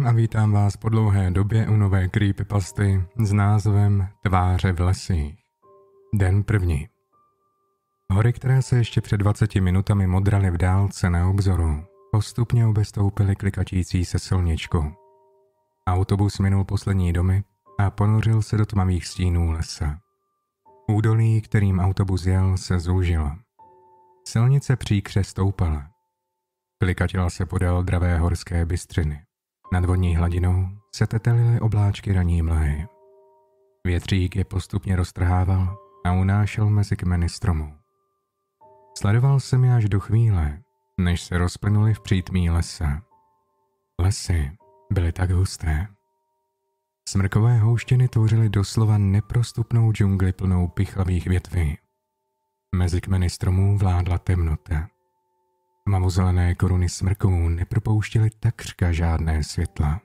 Zdravím a vítám vás po dlouhé době u nové creepypasty s názvem Tváře v lesích. Den první. Hory, které se ještě před 20 minutami modraly v dálce na obzoru, postupně obestoupily klikatící se silničku. Autobus minul poslední domy a ponořil se do tmavých stínů lesa. Údolí, kterým autobus jel, se zúžilo. Silnice příkře stoupala. Klikatila se podél dravé horské bystřiny. Nad vodní hladinou se tetelily obláčky raní mlhy. Větřík je postupně roztrhával a unášel mezi kmeny stromů. Sledoval jsem je až do chvíle, než se rozplynuli v přítmí lesa. Lesy byly tak husté. Smrkové houštěny tvořily doslova neprostupnou džungli plnou pichlavých větví. Mezi kmeny stromů vládla temnota. Tmavozelené koruny smrků nepropouštěly takřka žádné světla.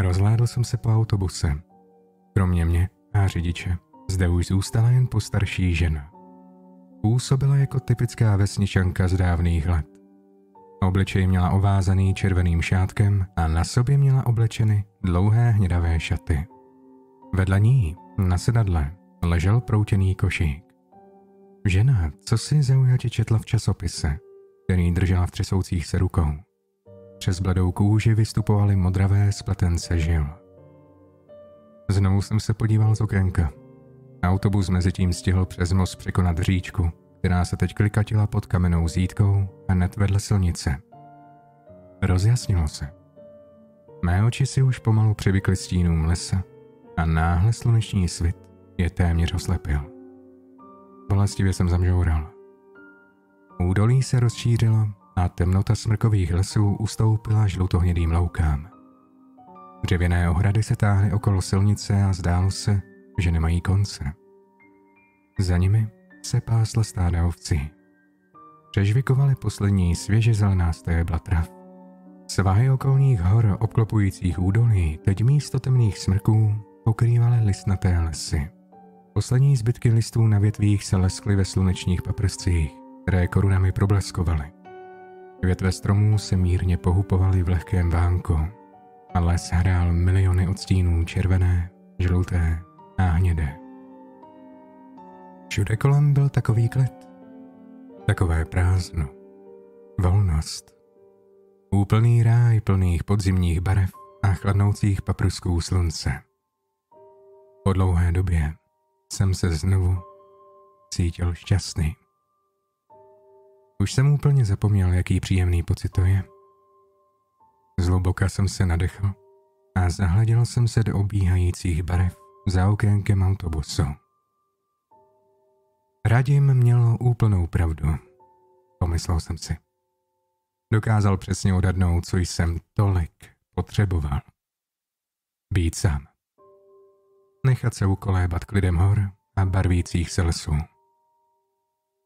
Rozhlédl jsem se po autobuse. Kromě mě a řidiče zde už zůstala jen postarší žena. Působila jako typická vesničanka z dávných let. Obličej měla ovázaný červeným šátkem a na sobě měla oblečeny dlouhé hnědavé šaty. Vedle ní, na sedadle, ležel proutěný košík. Žena, co si zaujatě četla v časopise, který držela v třesoucích se rukou. Přes bladou kůži vystupovaly modravé spletence žil. Znovu jsem se podíval z okénka. Autobus mezi tím stihl přes most překonat říčku, která se teď klikatila pod kamennou zítkou a hned vedle silnice. Rozjasnilo se. Mé oči si už pomalu přivykly stínům lesa a náhle sluneční svit je téměř oslepil. Bolestivě jsem zamžoural. Údolí se rozšířilo a temnota smrkových lesů ustoupila žlutohnědým loukám. Dřevěné ohrady se táhly okolo silnice a zdálo se, že nemají konce. Za nimi se pásla stáda ovcí. Přežvikovaly poslední svěže zelená stébla trav. Svahy okolních hor obklopujících údolí teď místo temných smrků pokrývaly listnaté lesy. Poslední zbytky listů na větvích se leskly ve slunečních paprscích, které korunami probleskovaly. Větve stromů se mírně pohupovaly v lehkém vánku a les hrál miliony odstínů červené, žluté a hnědé. Všude kolem byl takový klid. Takové prázdno. Volnost. Úplný ráj plných podzimních barev a chladnoucích paprusků slunce. Po dlouhé době jsem se znovu cítil šťastný. Už jsem úplně zapomněl, jaký příjemný pocit to je. Zluboka jsem se nadechl a zahleděl jsem se do obíhajících barev za okénkem autobusu. Radim měl úplnou pravdu, pomyslel jsem si. Dokázal přesně odhadnout, co jsem tolik potřeboval. Být sám nechat se ukolébat klidem hor a barvících se lesů.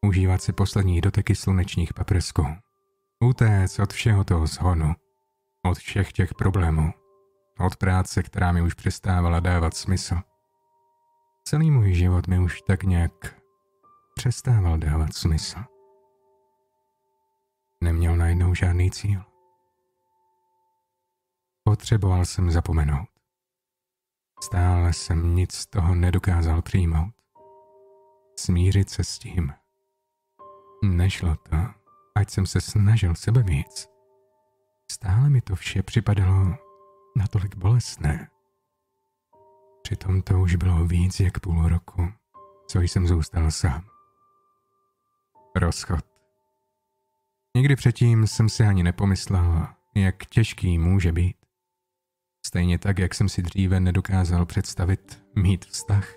Užívat si poslední doteky slunečních paprsků. Utéct od všeho toho zhonu. Od všech těch problémů. Od práce, která mi už přestávala dávat smysl. Celý můj život mi už tak nějak přestával dávat smysl. Neměl najednou žádný cíl. Potřeboval jsem zapomenout. Stále jsem nic z toho nedokázal přijmout. Smířit se s tím. Nešlo to, ať jsem se snažil sebe víc. Stále mi to vše připadalo natolik bolestné. Přitom to už bylo víc jak půl roku, co jsem zůstal sám. Rozchod. Nikdy předtím jsem si ani nepomyslel, jak těžký může být. Stejně tak, jak jsem si dříve nedokázal představit mít vztah,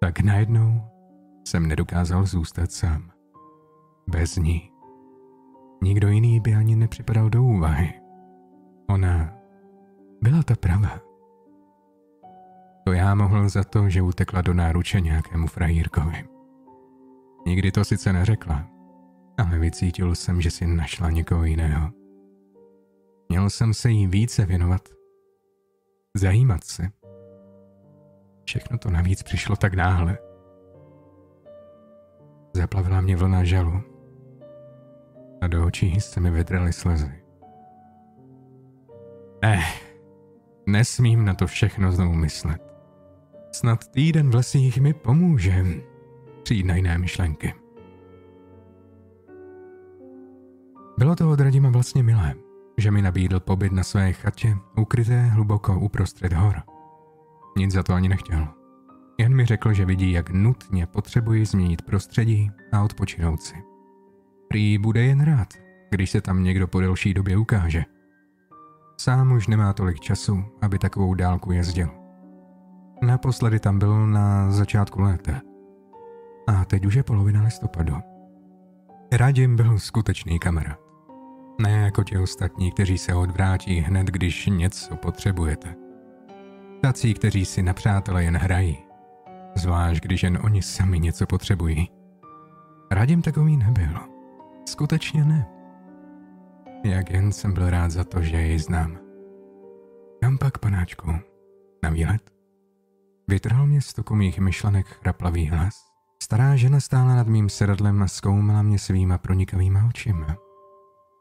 tak najednou jsem nedokázal zůstat sám. Bez ní. Nikdo jiný by ani nepřipadal do úvahy. Ona byla ta pravá. To já mohl za to, že utekla do náruče nějakému frajírkovi. Nikdy to sice neřekla, ale vycítil jsem, že si našla někoho jiného. Měl jsem se jí více věnovat zajímat se. Všechno to navíc přišlo tak náhle. Zaplavila mě vlna žalu a do očí se mi vydraly slzy. Ne, nesmím na to všechno znovu myslet. Snad týden v lesích mi pomůže přijít na jiné myšlenky. Bylo to od Radima vlastně milé, že mi nabídl pobyt na své chatě, ukryté hluboko uprostřed hor. Nic za to ani nechtěl. Jen mi řekl, že vidí, jak nutně potřebuji změnit prostředí a odpočinout si. Prý bude jen rád, když se tam někdo po delší době ukáže. Sám už nemá tolik času, aby takovou dálku jezdil. Naposledy tam byl na začátku léta. A teď už je polovina listopadu. Radim byl skutečný kamarád. Ne jako ti ostatní, kteří se odvrátí hned, když něco potřebujete. Tací, kteří si na přátele jen hrají. Zvlášť, když jen oni sami něco potřebují. Radim takový nebyl. Skutečně ne. Jak jen jsem byl rád za to, že jej znám. Kam pak, panáčku? Na výlet? Vytrhl mě z toku mých myšlenek chraplavý hlas. Stará žena stála nad mým sedadlem a zkoumala mě svýma pronikavýma očima.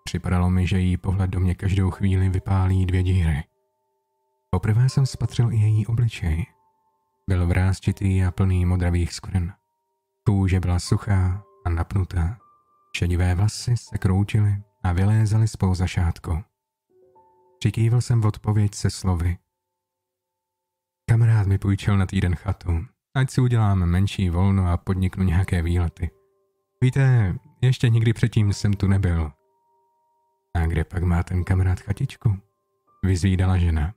Připadalo mi, že její pohled do mě každou chvíli vypálí dvě díry. Poprvé jsem spatřil i její obličej. Byl vrázčitý a plný modravých skvrn. Kůže byla suchá a napnutá. Šedivé vlasy se kroutily a vylézaly spolu za šátkou. Přikývil jsem v odpověď se slovy. Kamarád mi půjčil na týden chatu, ať si udělám menší volno a podniknu nějaké výlety. Víte, ještě nikdy předtím jsem tu nebyl. A kde pak má ten kamarád chatičku? Vyzvídala žena.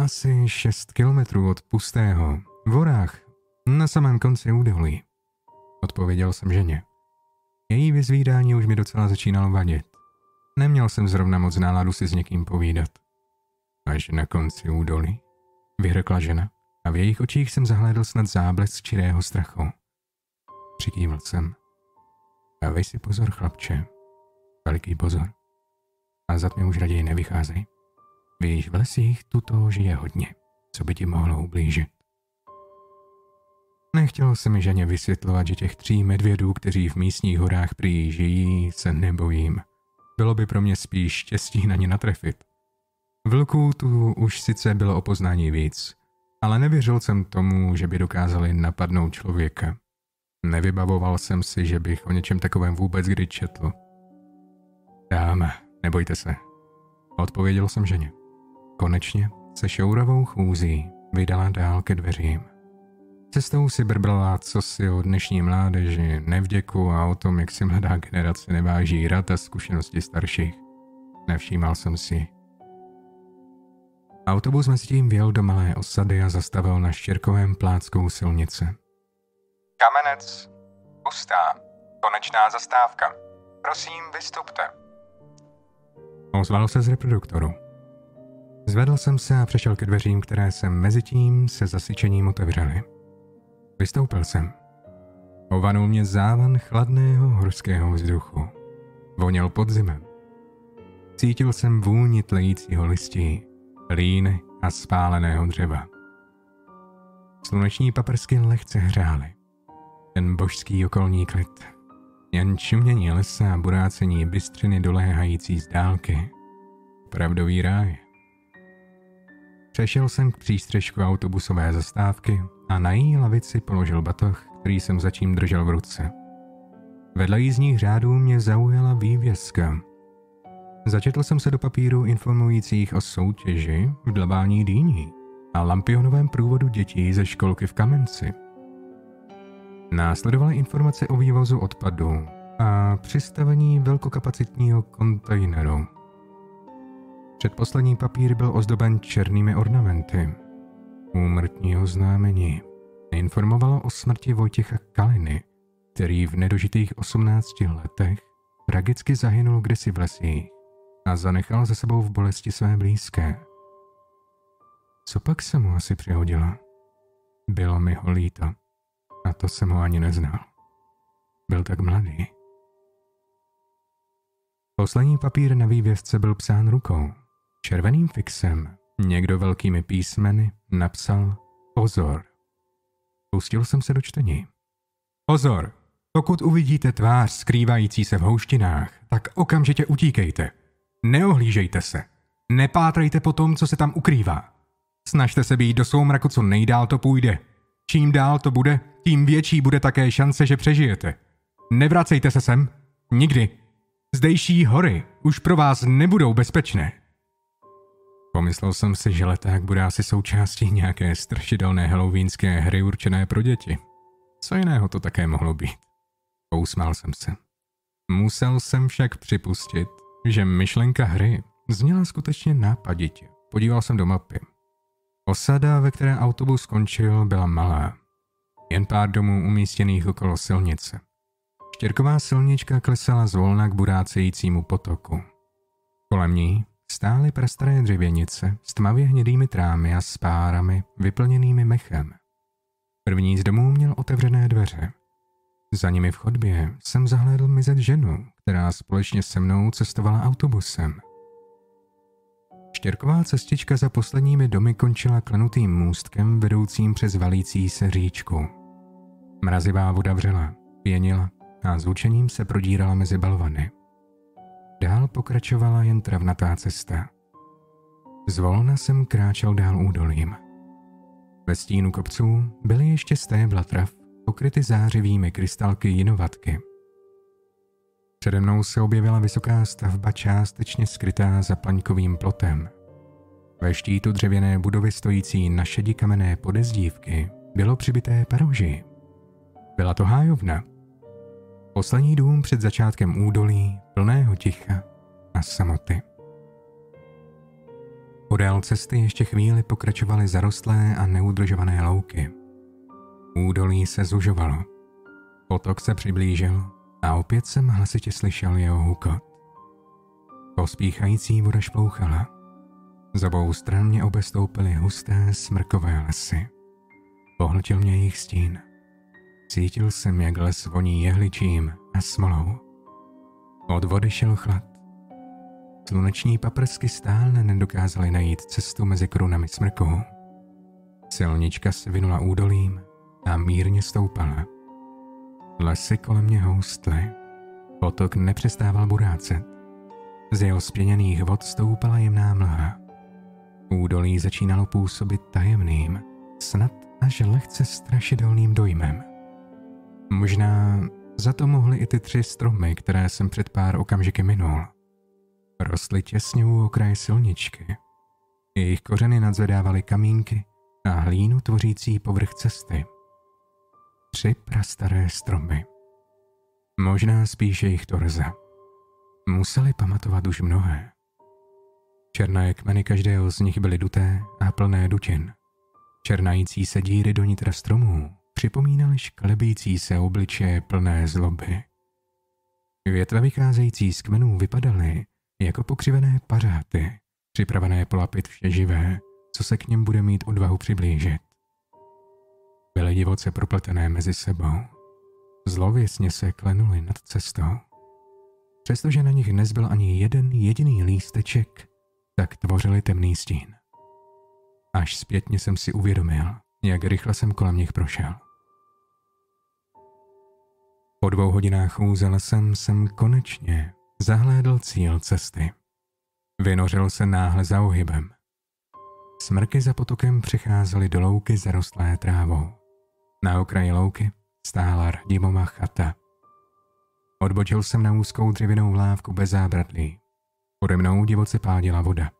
Asi šest kilometrů od pustého, v horách, na samém konci údolí. Odpověděl jsem ženě. Její vyzvídání už mi docela začínalo vadit. Neměl jsem zrovna moc náladu si s někým povídat. Až na konci údolí, vyhrkla žena a v jejich očích jsem zahlédl snad záblesk čirého strachu. Přikývl jsem. Dávej si pozor, chlapče. Veliký pozor. A za tmy už raději nevycházej. Víš, v lesích tu toho žije hodně, co by ti mohlo ublížit. Nechtělo se mi ženě vysvětlovat, že těch tří medvědů, kteří v místních horách prý žijí, se nebojím. Bylo by pro mě spíš štěstí na ně natrefit. Vlků tu už sice bylo o poznání víc, ale nevěřil jsem tomu, že by dokázali napadnout člověka. Nevybavoval jsem si, že bych o něčem takovém vůbec kdy četl. Dáme, nebojte se. Odpověděl jsem ženě. Konečně se šouravou chůzí vydala dál ke dveřím. Cestou si brbrala co si o dnešní mládeži, nevděku a o tom, jak si mladá generace neváží rad a zkušenosti starších. Nevšímal jsem si. Autobus mezi tím vjel do malé osady a zastavil na štěrkovém pláckou silnice. Kamenec, pustá, konečná zastávka. Prosím, vystupte. Ozval se z reproduktoru. Zvedl jsem se a přešel ke dveřím, které se mezi tím se zasyčením otevřely. Vystoupil jsem. Ovanul mě závan chladného horského vzduchu. Voněl podzimem. Cítil jsem vůni tlejícího listí, líny a spáleného dřeva. Sluneční paprsky lehce hřály. Ten božský okolní klid. Jen čumění lesa a burácení bystřiny doléhající z dálky. Pravdový ráj. Přešel jsem k přístřežku autobusové zastávky a na její lavici položil batoh, který jsem zatím držel v ruce. Vedle jízdních řádů mě zaujala vývězka. Začetl jsem se do papíru informujících o soutěži v dlabání dýní a lampionovém průvodu dětí ze školky v Kamenci. Následovaly informace o vývozu odpadu a přistavení velkokapacitního kontejneru. Předposlední papír byl ozdoben černými ornamenty. Úmrtní oznámení informovalo o smrti Vojtěcha Kaliny, který v nedožitých 18 letech tragicky zahynul kdysi v lesích a zanechal za sebou v bolesti své blízké. Co pak se mu asi přihodila? Bylo mi ho líto a to jsem ho ani neznal. Byl tak mladý. Poslední papír na vývězce byl psán rukou. Červeným fixem někdo velkými písmeny napsal pozor. Pustil jsem se do čtení. Pozor! Pokud uvidíte tvář skrývající se v houštinách, tak okamžitě utíkejte. Neohlížejte se. Nepátrejte po tom, co se tam ukrývá. Snažte se být do soumraku, co nejdál to půjde. Čím dál to bude, tím větší bude také šance, že přežijete. Nevracejte se sem. Nikdy. Zdejší hory už pro vás nebudou bezpečné. Pomyslel jsem si, že leták bude asi součástí nějaké strašidelné halloweenské hry určené pro děti. Co jiného to také mohlo být? Pousmál jsem se. Musel jsem však připustit, že myšlenka hry zněla skutečně nápaditě. Podíval jsem do mapy. Osada, ve které autobus skončil, byla malá. Jen pár domů umístěných okolo silnice. Štěrková silnička klesala zvolna k burácejícímu potoku. Kolem ní stály prastaré dřevěnice s tmavě hnědými trámy a spárami vyplněnými mechem. První z domů měl otevřené dveře. Za nimi v chodbě jsem zahlédl mizet ženu, která společně se mnou cestovala autobusem. Štěrková cestička za posledními domy končila klenutým můstkem vedoucím přes valící se říčku. Mrazivá voda vřela, pěnila a zvučením se prodírala mezi balvany. Dál pokračovala jen travnatá cesta. Zvolna jsem kráčel dál údolím. Ve stínu kopců byly ještě stébla trav, pokryty zářivými krystalky jinovatky. Přede mnou se objevila vysoká stavba částečně skrytá za plaňkovým plotem. Ve štítu dřevěné budovy stojící na šedi kamenné podezdívky bylo přibité paroži. Byla to hájovna. Poslední dům před začátkem údolí, plného ticha a samoty. Podél cesty ještě chvíli pokračovaly zarostlé a neudržované louky. Údolí se zužovalo. Potok se přiblížil a opět jsem hlasitě slyšel jeho hukot. Pospíchající voda šplouchala. Z obou stran mě obestoupily husté smrkové lesy. Pohltil mě jejich stín. Cítil jsem, jak les voní jehličím a smolou. Od vody šel chlad. Sluneční paprsky stále nedokázaly najít cestu mezi krunami smrků. Silnička se vynula údolím a mírně stoupala. Lesy kolem mě houstly. Potok nepřestával burácet. Z jeho spěněných vod stoupala jemná mlha. Údolí začínalo působit tajemným, snad až lehce strašidelným dojmem. Možná za to mohly i ty tři stromy, které jsem před pár okamžiky minul. Rostly těsně u okraje silničky. Jejich kořeny nadzvedávaly kamínky a hlínu tvořící povrch cesty. Tři prastaré stromy. Možná spíše jejich torze. Museli pamatovat už mnohé. Černé kmeny každého z nich byly duté a plné dutin. Černající se díry do nitra stromů připomínaly šklebící se obličeje plné zloby. Větve vycházející z kmenů vypadaly jako pokřivené pařáty, připravené polapit vše živé, co se k něm bude mít odvahu přiblížit. Byly divoce propletené mezi sebou. Zlověsně se klenuli nad cestou. Přestože na nich nezbyl ani jeden jediný lísteček, tak tvořili temný stín. Až zpětně jsem si uvědomil, jak rychle jsem kolem nich prošel. Po dvou hodinách chůze lesem jsem konečně zahlédl cíl cesty. Vynořil se náhle za ohybem. Smrky za potokem přicházely do louky zarostlé trávou. Na okraji louky stála Radimova chata. Odbočil jsem na úzkou dřevěnou lávku bez zábradlí. Pode mnou divoce pádila voda.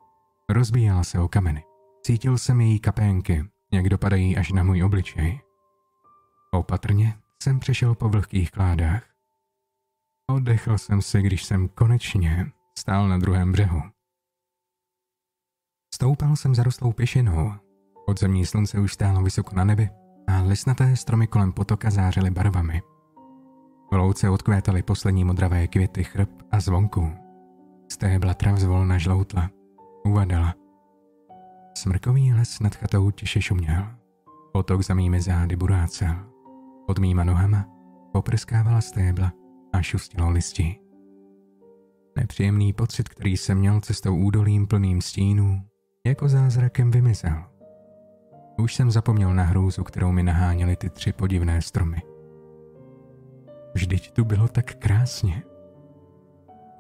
Rozbíjela se o kameny. Cítil jsem její kapénky, jak dopadají až na můj obličej. Opatrně jsem přešel po vlhkých kládách. Oddechl jsem si, když jsem konečně stál na druhém břehu. Stoupal jsem zarostlou pěšinou. Podzemní slunce už stálo vysoko na nebi a lesnaté stromy kolem potoka zářily barvami. V louce odkvétaly poslední modravé květy chrb a zvonku. Stébla trav zvolna žloutla, uvadala. Smrkový les nad chatou tiše šuměl. Potok za mými zády burácel. Pod mýma nohama poprskávala stébla a šustilo listí. Nepříjemný pocit, který jsem měl cestou údolím plným stínů, jako zázrakem vymizel. Už jsem zapomněl na hrůzu, kterou mi naháněly ty tři podivné stromy. Vždyť tu bylo tak krásně.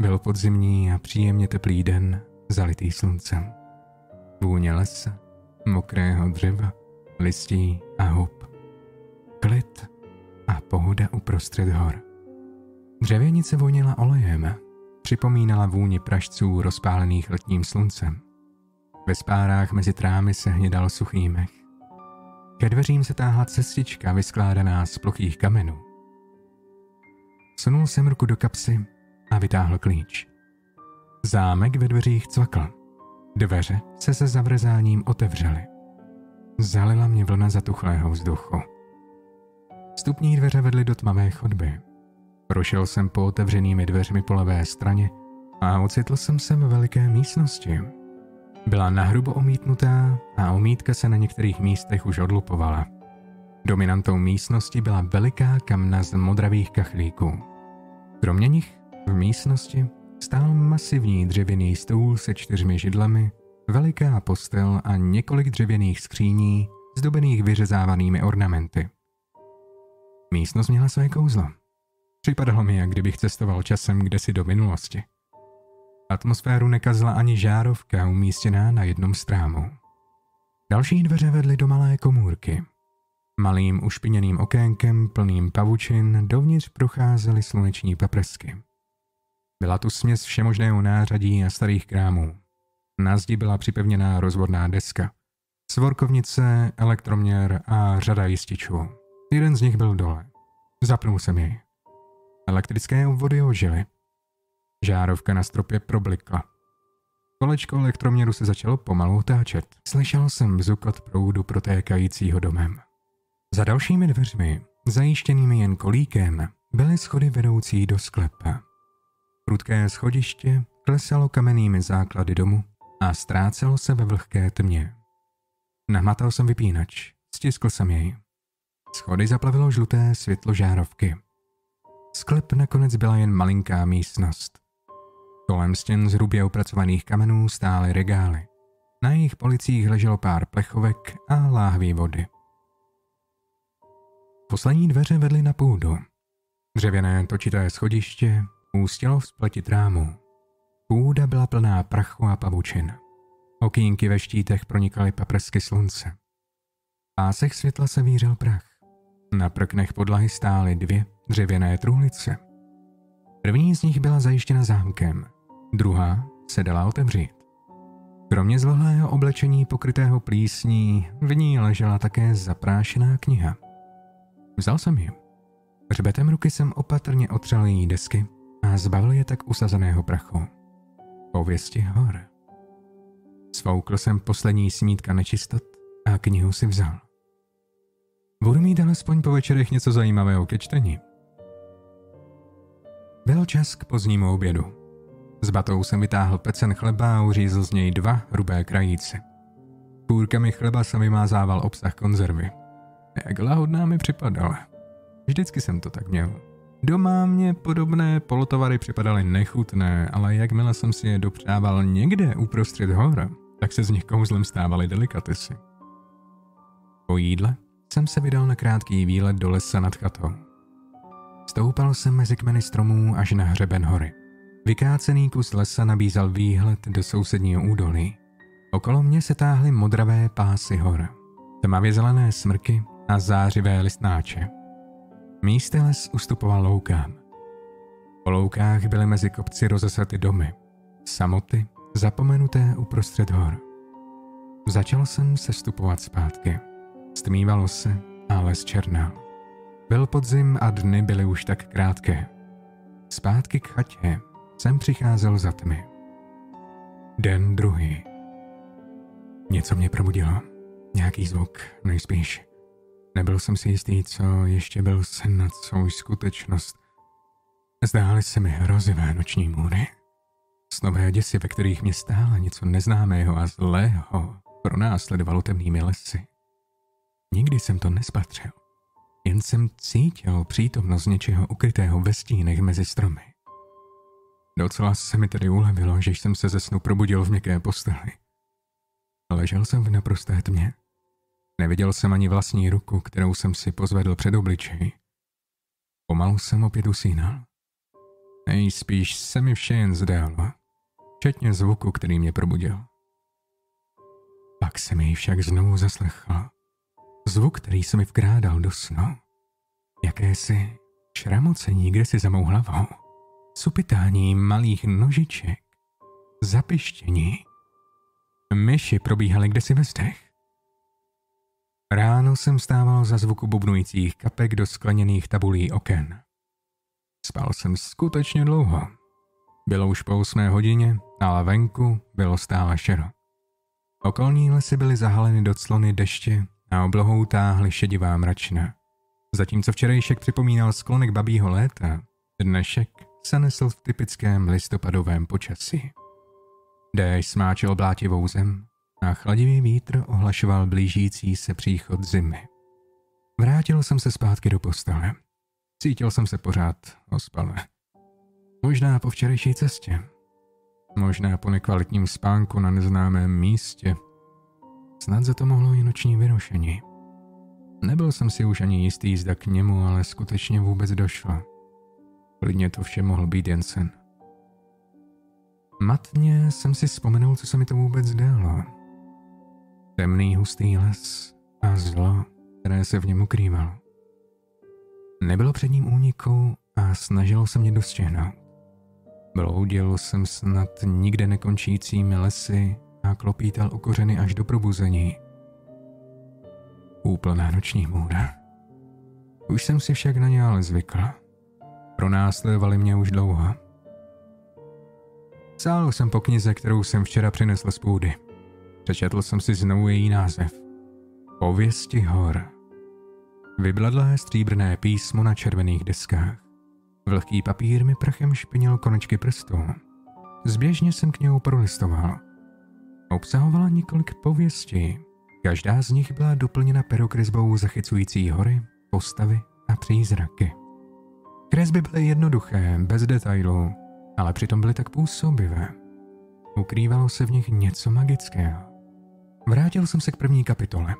Byl podzimní a příjemně teplý den zalitý sluncem. Vůně lesa, mokrého dřeva, listí a hub. Klid a pohoda uprostřed hor. Dřevěnice vonila olejem, připomínala vůni pražců rozpálených letním sluncem. Ve spárách mezi trámy se hnědal suchý mech. Ke dveřím se táhla cestička vyskládaná z plochých kamenů. Sunul jsem ruku do kapsy a vytáhl klíč. Zámek ve dveřích cvakl. Dveře se se zavrezáním otevřely. Zalila mě vlna zatuchlého vzduchu. Vstupní dveře vedly do tmavé chodby. Prošel jsem po otevřenými dveřmi po levé straně a ocitl jsem se ve veliké místnosti. Byla nahrubo omítnutá a omítka se na některých místech už odlupovala. Dominantou místnosti byla veliká kamna z modravých kachlíků. Kromě nich v místnosti stál masivní dřevěný stůl se čtyřmi židlemi, veliká postel a několik dřevěných skříní zdobených vyřezávanými ornamenty. Místnost měla své kouzlo. Připadalo mi, jak kdybych cestoval časem kdesi do minulosti. Atmosféru nekazla ani žárovka umístěná na jednom strámu. Další dveře vedly do malé komůrky. Malým ušpiněným okénkem plným pavučin dovnitř procházely sluneční paprsky. Byla tu směs všemožného nářadí a starých krámů. Na zdi byla připevněná rozvodná deska, svorkovnice, elektroměr a řada jističů. Jeden z nich byl dole. Zapnul jsem jej. Elektrické obvody ožily. Žárovka na stropě problikla. Kolečko elektroměru se začalo pomalu otáčet. Slyšel jsem zukot proudu protékajícího domem. Za dalšími dveřmi, zajištěnými jen kolíkem, byly schody vedoucí do sklepa. Prudké schodiště klesalo kamennými základy domu a ztrácelo se ve vlhké tmě. Nahmatal jsem vypínač, stiskl jsem jej. Schody zaplavilo žluté světlo žárovky. Sklep nakonec byla jen malinká místnost. Kolem stěn z hrubě opracovaných kamenů stály regály. Na jejich policích leželo pár plechovek a láhví vody. Poslední dveře vedly na půdu. Dřevěné točité schodiště ústělo v spleti trámu. Půda byla plná prachu a pavučin. Okýnky ve štítech pronikaly paprsky slunce. V pásech světla se vířil prach. Na prknech podlahy stály dvě dřevěné truhlice. První z nich byla zajištěna zámkem, druhá se dala otevřít. Kromě zvlhlého oblečení pokrytého plísní v ní ležela také zaprášená kniha. Vzal jsem ji. Hřbetem ruky jsem opatrně otřel její desky a zbavil je tak usazeného prachu. Pověsti hor. Svoukl jsem poslední smítka nečistot a knihu si vzal. Budu mít alespoň po večerech něco zajímavého ke čtení. Byl čas k pozdnímu obědu. S batou jsem vytáhl pecen chleba a uřízl z něj dva hrubé krajíce. Kůrkami chleba jsem vymázával obsah konzervy. Jak lahodná mi připadala. Vždycky jsem to tak měl. Doma mě podobné polotovary připadaly nechutné, ale jakmile jsem si je dopřával někde uprostřed hora, tak se z nich kouzlem stávaly delikatesy. Po jídle jsem se vydal na krátký výlet do lesa nad chatou. Stoupal jsem mezi kmeny stromů až na hřeben hory. Vykácený kus lesa nabízel výhled do sousedního údolí. Okolo mě se táhly modravé pásy hor, tmavě zelené smrky a zářivé listnáče. Místy les ustupoval loukám. Po loukách byly mezi kopci rozesaty domy, samoty zapomenuté uprostřed hor. Začal jsem se stupovat zpátky. Stmívalo se a les černal. Byl podzim a dny byly už tak krátké. Zpátky k chatě jsem přicházel za tmy. Den druhý. Něco mě probudilo. Nějaký zvuk, nejspíš. Nebyl jsem si jistý, co ještě byl sen co už skutečnost. Zdály se mi hrozivé noční můry. Snové děsi, ve kterých mě stále něco neznámého a zlého pronásledovalo temnými lesy. Nikdy jsem to nespatřil. Jen jsem cítil přítomnost něčeho ukrytého ve stínech mezi stromy. Docela se mi tedy ulevilo, že jsem se ze snu probudil v měkké posteli. Ležel jsem v naprosté tmě. Neviděl jsem ani vlastní ruku, kterou jsem si pozvedl před obličej. Pomalu jsem opět usínal. Nejspíš se mi vše jen zdálo. včetně zvuku, který mě probudil. Pak jsem jej však znovu zaslechl. Zvuk, který se mi vkrádal do snu. Jakési šramocení kde si za mou hlavou. Supitání malých nožiček. Zapištění. Myši probíhaly kdesi ve zdech. Ráno jsem stával za zvuku bubnujících kapek do skleněných tabulí oken. Spal jsem skutečně dlouho. Bylo už po 8 hodině, ale venku bylo stále šero. Okolní lesy byly zahaleny do clony deště a oblohou táhly šedivá mračna. Zatímco včerejšek připomínal sklonek babího léta, dnešek se nesl v typickém listopadovém počasí. Déšť smáčel blátivou zem a chladivý vítr ohlašoval blížící se příchod zimy. Vrátil jsem se zpátky do postele. Cítil jsem se pořád ospale. Možná po včerejší cestě. Možná po nekvalitním spánku na neznámém místě. Snad za to mohlo i noční vyrušení. Nebyl jsem si už ani jistý, zda k němu, ale skutečně vůbec došlo. Klidně to vše mohl být jen sen. Matně jsem si vzpomenul, co se mi to vůbec zdálo. Temný hustý les a zlo, které se v něm ukrývalo. Nebylo před ním úniku a snažilo se mě dostihnout. Bloudil jsem snad nikde nekončícími lesy a klopítal o kořeny až do probuzení. Úplná noční můra. Už jsem si však na ně ale zvykl. Pronásledovali mě už dlouho. Sáhl jsem po knize, kterou jsem včera přinesl z půdy. Přečetl jsem si znovu její název. Pověsti hor. Vybladlé stříbrné písmo na červených deskách. Vlhký papír mi prachem špinil konečky prstů. Zběžně jsem k němu prolistoval. Obsahovala několik pověstí. Každá z nich byla doplněna perokresbou zachycující hory, postavy a přízraky. Kresby byly jednoduché, bez detailů, ale přitom byly tak působivé. Ukrývalo se v nich něco magického. Vrátil jsem se k první kapitole.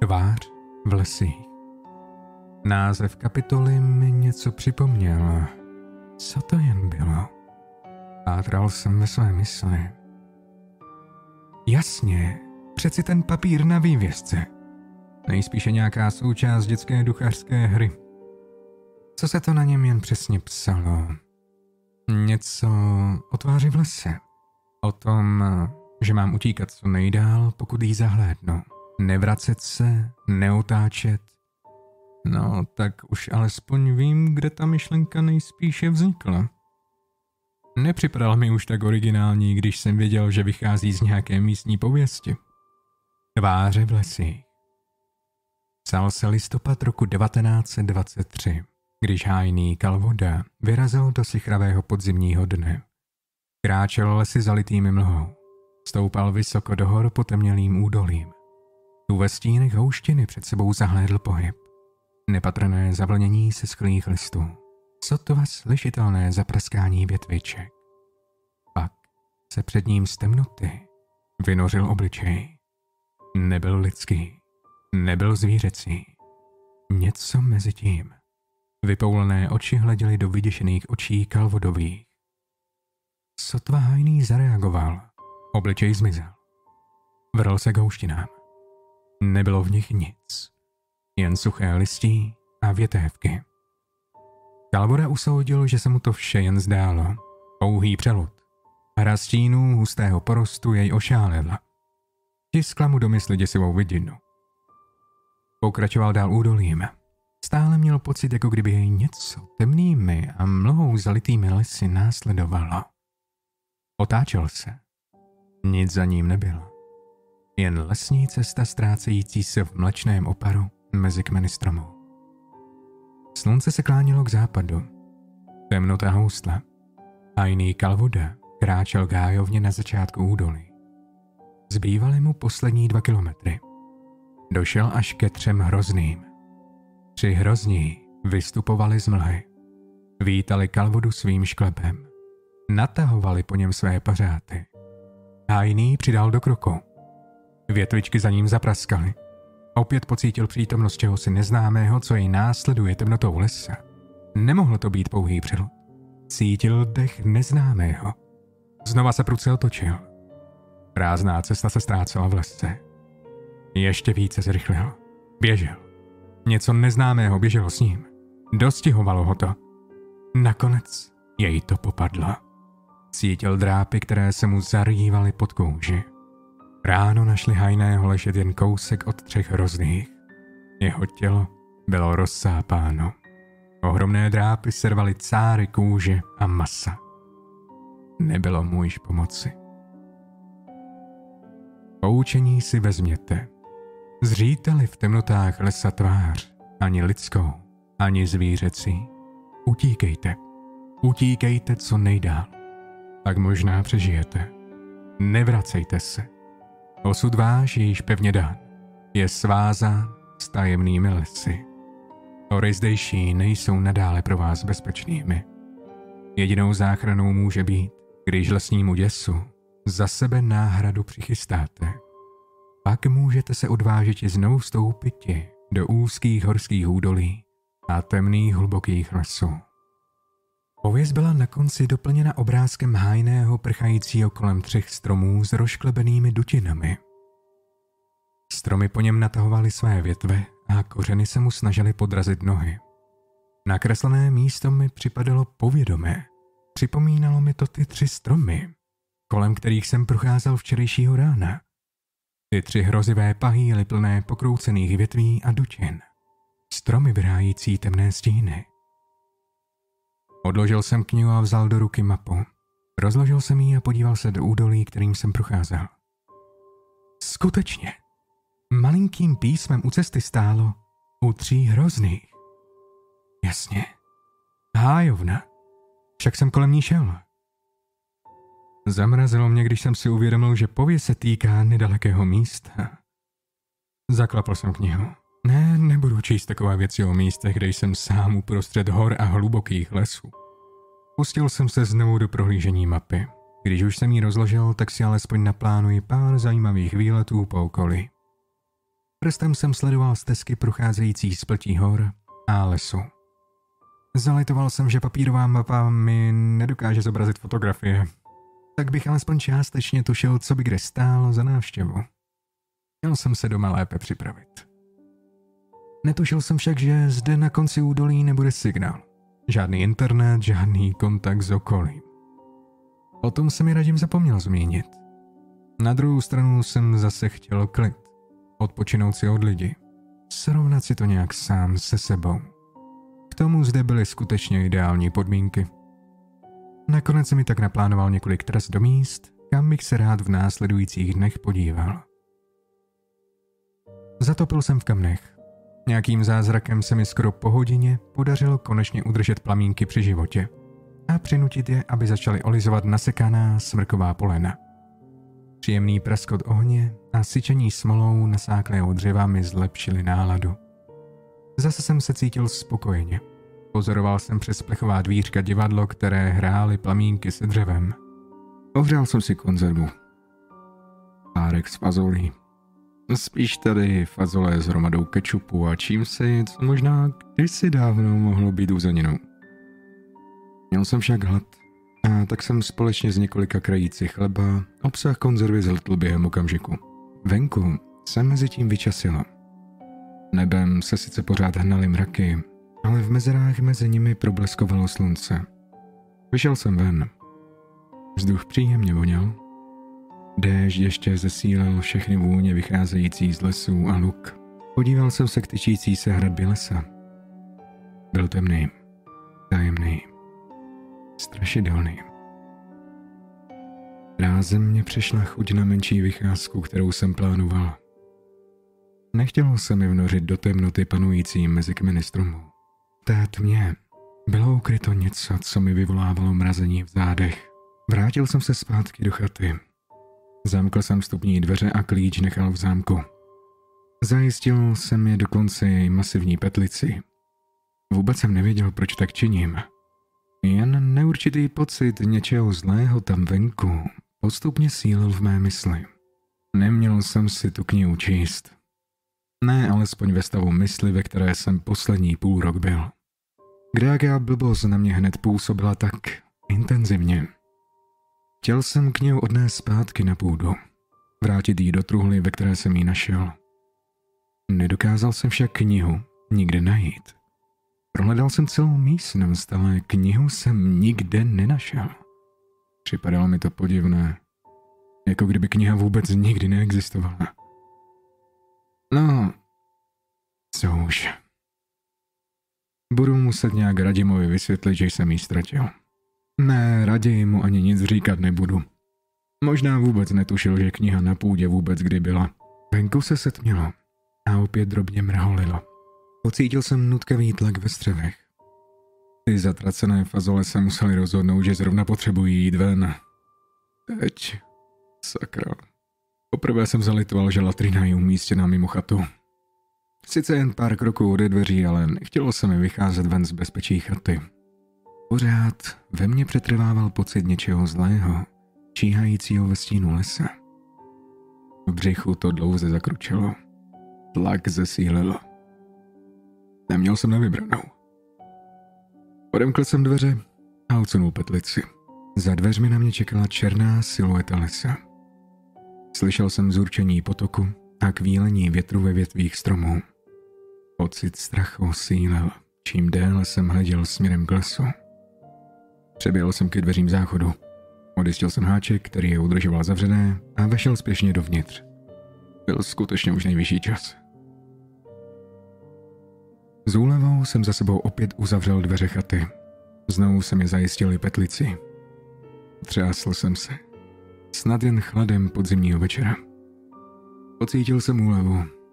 Tvář v lesích. Název kapitoly mi něco připomněl. Co to jen bylo? Pátral jsem ve své mysli. Jasně, přeci ten papír na vývězce. Nejspíše nějaká součást dětské duchařské hry. Co se to na něm jen přesně psalo? Něco o tváři v lese. O tom, že mám utíkat co nejdál, pokud jí zahlédnu. Nevracet se, neotáčet. No, tak už alespoň vím, kde ta myšlenka nejspíše vznikla. Nepřipadala mi už tak originální, když jsem věděl, že vychází z nějaké místní pověsti. Tváře v lesích. Psal se listopad roku 1923 když hájný kalvoda vyrazil do sichravého podzimního dne. Kráčel lesy zalitými mlhou. Stoupal vysoko do hor potemnělým údolím. Tu ve stínech houštiny před sebou zahlédl pohyb. Nepatrné zavlnění se schlých listů. Sotva slyšitelné zapraskání větviček. Pak se před ním z temnoty vynořil obličej. Nebyl lidský, nebyl zvířecí. Něco mezi tím. Vypoulené oči hleděly do vyděšených očí kalvodových. Sotva hajný zareagoval. Obličej zmizel. Vrl se k houštinám. Nebylo v nich nic. Jen suché listí a větévky. Kalvoda usoudil, že se mu to vše jen zdálo. Pouhý přelud. Hra stínů hustého porostu jej ošálela. Tiskla mu do mysli děsivou vidinu. Pokračoval dál údolím. Stále měl pocit, jako kdyby jej něco temnými a mlhou zalitými lesy následovalo. Otáčel se. Nic za ním nebylo. Jen lesní cesta ztrácející se v mlečném oparu mezi kmeny stromů. Slunce se klánilo k západu. Temnota houstla. A jiný kalvoda kráčel gájovně na začátku údolí. Zbývaly mu poslední dva kilometry. Došel až ke třem hrozným – Tři hrozní vystupovali z mlhy. Vítali kalvodu svým šklepem. Natahovali po něm své pařáty. A jiný přidal do kroku. Větvičky za ním zapraskaly. Opět pocítil přítomnost čehosi neznámého, co jej následuje temnotou lesa. Nemohlo to být pouhý přelud. Cítil dech neznámého. Znova se pruce otočil. Prázdná cesta se ztrácela v lesce. Ještě více zrychlil. Běžel. Něco neznámého běželo s ním. Dostihovalo ho to. Nakonec jej to popadlo. Cítil drápy, které se mu zarývaly pod kouži. Ráno našli hajného ležet jen kousek od třech hrozných. Jeho tělo bylo rozsápáno. Ohromné drápy servaly cáry kůže a masa. Nebylo mu již pomoci. Poučení si vezměte. Zříteli v temnotách lesa tvář, ani lidskou, ani zvířecí. Utíkejte. Utíkejte co nejdál. Tak možná přežijete. Nevracejte se. Osud váš je již pevně dán. Je svázán s tajemnými lesy. Hory zdejší nejsou nadále pro vás bezpečnými. Jedinou záchranou může být, když lesnímu děsu za sebe náhradu přichystáte. Pak můžete se odvážet znovu vstoupit do úzkých horských údolí a temných hlubokých lesů. Pověst byla na konci doplněna obrázkem hájného prchajícího kolem třech stromů s rošklebenými dutinami. Stromy po něm natahovaly své větve a kořeny se mu snažily podrazit nohy. Nakreslené místo mi připadalo povědomé. Připomínalo mi to ty tři stromy, kolem kterých jsem procházel včerejšího rána. Ty tři hrozivé pahýly plné pokroucených větví a dutin. Stromy vyrájící temné stíny. Odložil jsem knihu a vzal do ruky mapu. Rozložil jsem ji a podíval se do údolí, kterým jsem procházel. Skutečně. Malinkým písmem u cesty stálo u tří hrozných. Jasně. Hájovna. Však jsem kolem ní šel. Zamrazilo mě, když jsem si uvědomil, že pověst se týká nedalekého místa. Zaklapl jsem knihu. Ne, nebudu číst takové věci o místech, kde jsem sám uprostřed hor a hlubokých lesů. Pustil jsem se znovu do prohlížení mapy. Když už jsem ji rozložil, tak si alespoň naplánuji pár zajímavých výletů po okolí. Prstem jsem sledoval stezky procházející z pltí hor a lesu. Zalitoval jsem, že papírová mapa mi nedokáže zobrazit fotografie, tak bych alespoň částečně tušil, co by kde stálo za návštěvu. Měl jsem se doma lépe připravit. Netušil jsem však, že zde na konci údolí nebude signál. Žádný internet, žádný kontakt s okolím. O tom se mi radím zapomněl zmínit. Na druhou stranu jsem zase chtěl klid. Odpočinout si od lidí. Srovnat si to nějak sám se sebou. K tomu zde byly skutečně ideální podmínky. Nakonec mi tak naplánoval několik tras do míst, kam bych se rád v následujících dnech podíval. Zatopil jsem v kamnech. Nějakým zázrakem se mi skoro po hodině podařilo konečně udržet plamínky při životě a přinutit je, aby začaly olizovat nasekaná smrková polena. Příjemný praskot ohně a syčení smolou nasáklého dřeva mi zlepšili náladu. Zase jsem se cítil spokojeně. Pozoroval jsem přes plechová dvířka divadlo, které hrály plamínky se dřevem. Ohřál jsem si konzervu. Párek s fazolí. Spíš tady fazole s hromadou kečupu a čím si, co možná kdysi dávno mohlo být uzeninou. Měl jsem však hlad a tak jsem společně s několika krajíci chleba obsah konzervy zhltl během okamžiku. Venku se mezi tím vyčasilo. Nebem se sice pořád hnaly mraky, ale v mezerách mezi nimi probleskovalo slunce. Vyšel jsem ven. Vzduch příjemně voněl. Déšť ještě zesílil všechny vůně vycházející z lesů a luk. Podíval jsem se k tyčící se hradbě lesa. Byl temný, tajemný, strašidelný. Rázem mě přešla chuť na menší vycházku, kterou jsem plánoval. Nechtělo se mi vnořit do temnoty panující mezi kmeny stromů. Té tmě bylo ukryto něco, co mi vyvolávalo mrazení v zádech. Vrátil jsem se zpátky do chaty. Zamkl jsem vstupní dveře a klíč nechal v zámku. Zajistil jsem je dokonce její masivní petlici. Vůbec jsem nevěděl, proč tak činím. Jen neurčitý pocit něčeho zlého tam venku postupně sílil v mé mysli. Neměl jsem si tu knihu číst. Ne alespoň ve stavu mysli, ve které jsem poslední půl rok byl. Jaká blbost na mě hned působila tak intenzivně. Chtěl jsem knihu odnést zpátky na půdu, vrátit ji do truhly, ve které jsem ji našel. Nedokázal jsem však knihu nikde najít. Prohledal jsem celou místnost, ale knihu jsem nikde nenašel. Připadalo mi to podivné, jako kdyby kniha vůbec nikdy neexistovala. No, co už. Budu muset nějak Radimovi vysvětlit, že jsem ji ztratil. Ne, raději mu ani nic říkat nebudu. Možná vůbec netušil, že kniha na půdě vůbec kdy byla. Venku se setmělo a opět drobně mrholilo. Pocítil jsem nutkavý tlak ve střevech. Ty zatracené fazole se museli rozhodnout, že zrovna potřebují jít ven. Teď. Sakra. Poprvé jsem zalitoval, že latrina je umístěna mimo chatu. Sice jen pár kroků ode dveří, ale nechtělo se mi vycházet ven z bezpečí chaty. Pořád ve mně přetrvával pocit něčeho zlého, číhajícího ve stínu lesa. V břichu to dlouze zakručilo. Tlak zesílilo. Neměl jsem na vybranou. Odemkl jsem dveře a odsunul petlici. Za dveřmi na mě čekala černá silueta lesa. Slyšel jsem zurčení potoku a kvílení větru ve větvích stromů. Pocit strachu sílil, čím déle jsem hleděl směrem k lesu. Přeběhl jsem ke dveřím záchodu. Odjistil jsem háček, který je udržoval zavřené a vešel spěšně dovnitř. Byl skutečně už nejvyšší čas. S úlevou jsem za sebou opět uzavřel dveře chaty. Znovu se mi zajistili petlici. Třásl jsem se. Snad jen chladem podzimního večera. Pocítil jsem úlevu.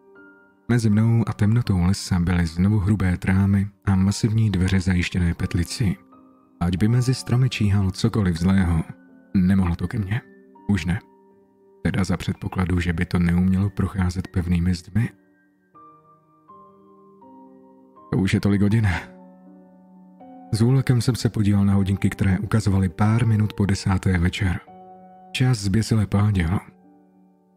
Mezi mnou a temnotou lesa byly znovu hrubé trámy a masivní dveře zajištěné petlici. Ať by mezi stromy číhal cokoliv zlého, nemohlo to ke mně. Už ne. Teda za předpokladu, že by to neumělo procházet pevnými zdmi. To už je tolik hodin. S úlekem jsem se podíval na hodinky, které ukazovaly pár minut po desáté večer. Čas zběsile páděl.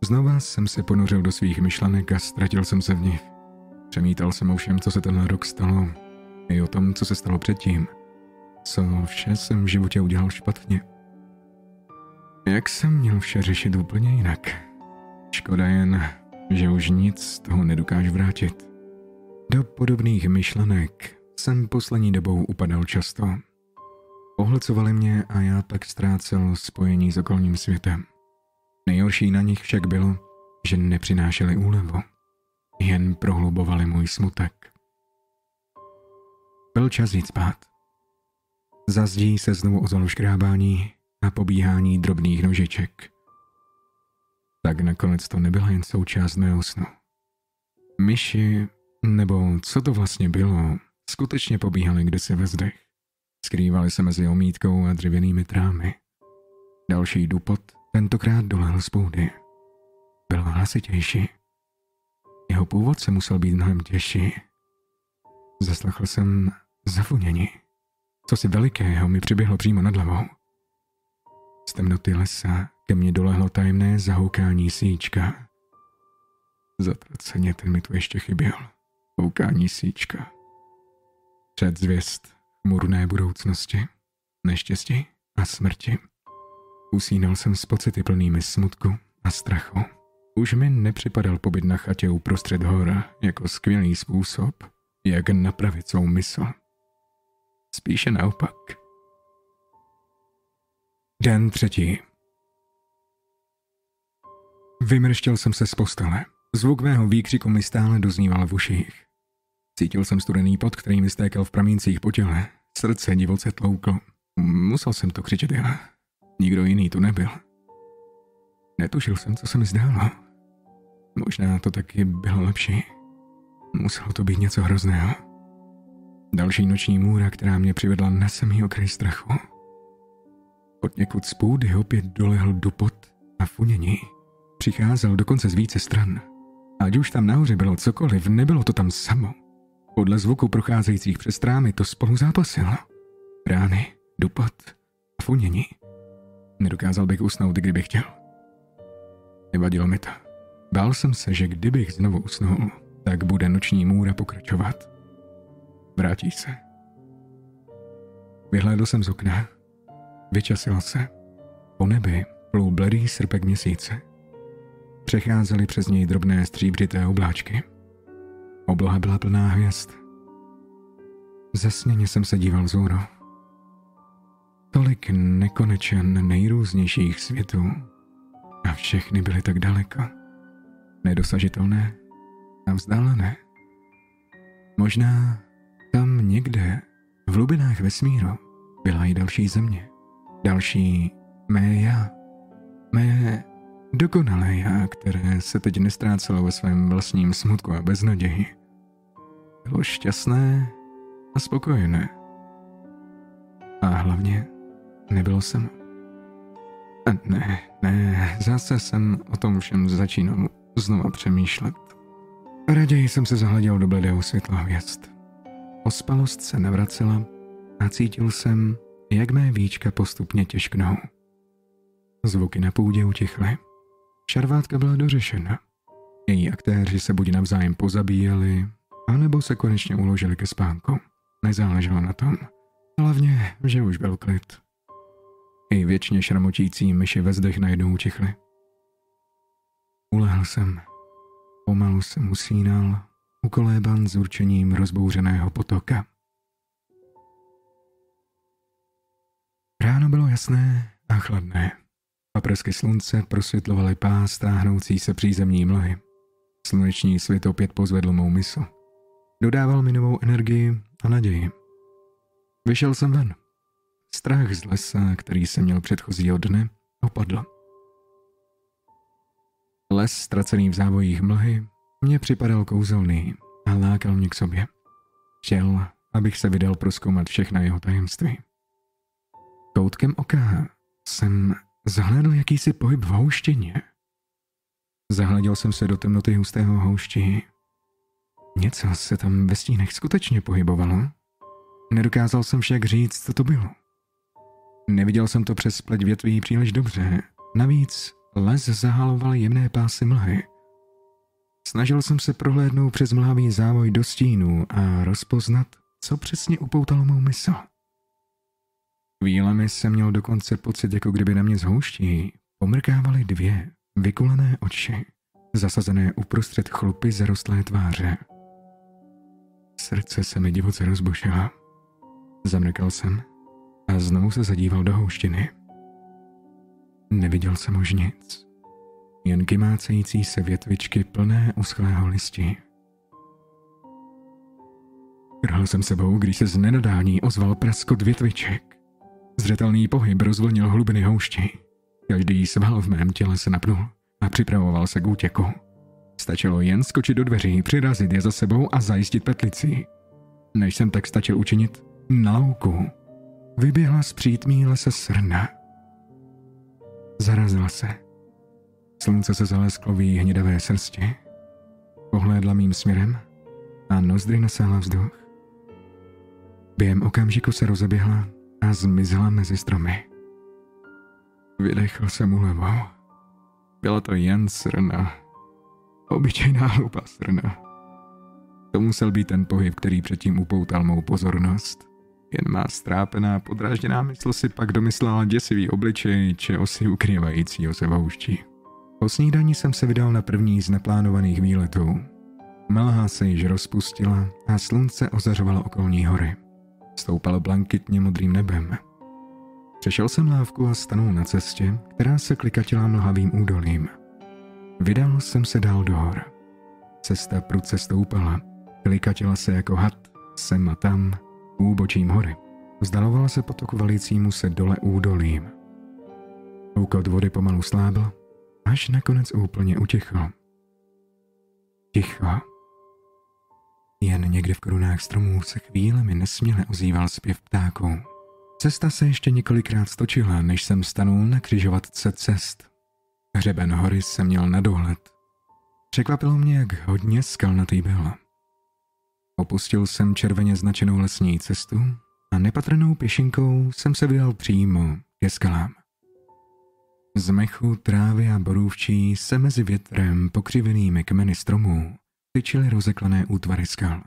Znova jsem se ponořil do svých myšlenek a ztratil jsem se v nich. Přemítal jsem o všem, co se tenhle rok stalo, i o tom, co se stalo předtím. Co vše jsem v životě udělal špatně. Jak jsem měl vše řešit úplně jinak? Škoda jen, že už nic z toho nedokážu vrátit. Do podobných myšlenek jsem poslední dobou upadal často. Pohlcovali mě a já tak ztrácel spojení s okolním světem. Nejhorší na nich však bylo, že nepřinášeli úlevu, jen prohlubovali můj smutek. Byl čas jít spát. Za zdí se znovu ozvalo škrábání a pobíhání drobných nožiček. Tak nakonec to nebyla jen součást mého snu. Myši, nebo co to vlastně bylo, skutečně pobíhaly kdysi ve zdech. Skrývali se mezi omítkou a dřevěnými trámy. Další dupot tentokrát dolehl z půdy. Byl hlasitější. Jeho původce musel být mnohem těžší. Zaslechl jsem zafunění. Co si velikého mi přiběhlo přímo nad hlavou. Z temnoty lesa ke mně dolehlo tajemné zahoukání síčka. Zatraceně ten mi tu ještě chyběl. Houkání síčka. Předzvěst chmurné budoucnosti, neštěstí a smrti. Usínal jsem s pocity plnými smutku a strachu. Už mi nepřipadal pobyt na chatě uprostřed hor jako skvělý způsob, jak napravit svou mysl. Spíše naopak. Den třetí. Vymrštěl jsem se z postele. Zvuk mého výkřiku mi stále dozníval v uších. Cítil jsem studený pot, který mi stékal v pramíncích po těle. Srdce divoce tlouklo. Musel jsem to křičet já. Nikdo jiný tu nebyl. Netušil jsem, co se mi zdálo. Možná to taky bylo lepší. Muselo to být něco hrozného. Další noční můra, která mě přivedla na samý okraj strachu. Od někud z půdy opět dolehl dupot a funění. Přicházel dokonce z více stran. Ať už tam nahoře bylo cokoliv, nebylo to tam samo. Podle zvuku procházejících přes trámy to spolu zápasilo. Rány, dupot a funění. Nedokázal bych usnout, kdybych chtěl. Nevadilo mi to. Bál jsem se, že kdybych znovu usnul, tak bude noční můra pokračovat. Vrátí se. Vyhlédl jsem z okna. Vyčasil se. Po nebi plul bledý srpek měsíce. Přecházely přes něj drobné stříbřité obláčky. Obloha byla plná hvězd. Zasněně jsem se díval zůru. Tolik nekonečen nejrůznějších světů a všechny byly tak daleko. Nedosažitelné a vzdálené. Možná tam někde, v hlubinách vesmíru, byla i další země. Další mé já. Mé dokonalé já, které se teď nestrácelo ve svém vlastním smutku a beznaději. Bylo šťastné a spokojené. A hlavně nebylo jsem. Ne, ne, zase jsem o tom všem začínal znova přemýšlet. Raději jsem se zahleděl do bledého světla hvězd. Ospalost se navracela a cítil jsem, jak mé víčka postupně těžknou. Zvuky na půdě utichly. Šarvátka byla dořešena. Její aktéři se buď navzájem pozabíjeli, anebo se konečně uložili ke spánku. Nezáleželo na tom. Hlavně, že už byl klid. I věčně šramotící myši ve zdech najednou utichly. Ulehl jsem. Pomalu jsem usínal, ukoléban s určením rozbouřeného potoka. Ráno bylo jasné a chladné. Paprsky slunce prosvětlovaly pás táhnoucí se přízemní mlhy. Sluneční svět opět pozvedl mou mysl. Dodával mi novou energii a naději. Vyšel jsem ven. Strach z lesa, který jsem měl předchozího dne, opadl. Les ztracený v závojích mlhy mě připadal kouzelný a lákal mě k sobě. Chtěl, abych se vydal proskoumat všechna jeho tajemství. Koutkem oka jsem zahlédl jakýsi pohyb v houštěně. Zahleděl jsem se do temnoty hustého houští. Něco se tam ve stínech skutečně pohybovalo. Nedokázal jsem však říct, co to bylo. Neviděl jsem to přes pleť větví příliš dobře. Navíc les zahaloval jemné pásy mlhy. Snažil jsem se prohlédnout přes mlhavý závoj do stínu a rozpoznat, co přesně upoutalo mou mysl. Chvílemi jsem měl dokonce pocit, jako kdyby na mě z houští pomrkávaly dvě vykulené oči, zasazené uprostřed chlupy zarostlé tváře. Srdce se mi divoce rozbušilo. Zamrkal jsem a znovu se zadíval do houštiny. Neviděl jsem už nic, jen kymácející se větvičky plné uschlého listi. Král jsem sebou, když se z nenadání ozval praskot větviček. Zřetelný pohyb rozvlnil hlubiny houšti. Každý sval v mém těle se napnul a připravoval se k útěku. Stačilo jen skočit do dveří, přirazit je za sebou a zajistit petlici. Než jsem tak stačil učinit, na louku vyběhla z přítmí lesa srna. Zarazila se. Slunce se zalesklo v její hnědavé srsti. Pohlédla mým směrem a nozdry nasáhla vzduch. Během okamžiku se rozeběhla a zmizela mezi stromy. Vydechl jsem ulevou. Byla to jen srna. Obyčejná hloupá srna. To musel být ten pohyb, který předtím upoutal mou pozornost. Jen má strápená, podrážděná mysl si pak domyslela děsivý obličej či osy ukrývajícího se vouští. Po snídaní jsem se vydal na první z neplánovaných výletů. Malá se již rozpustila a slunce ozařovalo okolní hory. Stoupalo blankitně modrým nebem. Přešel jsem lávku a stanul na cestě, která se klikatila mlhavým údolím. Vydal jsem se dál do hor. Cesta prudce stoupala, klikatila se jako had, sem a tam, úbočím hory. Vzdalovala se potok valícímu se dole údolím. Úkot vody pomalu slábl, až nakonec úplně utichl. Ticho. Jen někde v korunách stromů se chvílemi nesměle ozýval zpěv ptáků. Cesta se ještě několikrát stočila, než jsem stanul na křižovatce cest. Hřeben hory jsem měl na dohled. Překvapilo mě, jak hodně skalnatý byl. Opustil jsem červeně značenou lesní cestu a nepatrnou pěšinkou jsem se vydal přímo ke skalám. Z mechu, trávy a borůvčí se mezi větrem pokřivenými kmeny stromů tyčily rozeklané útvary skal.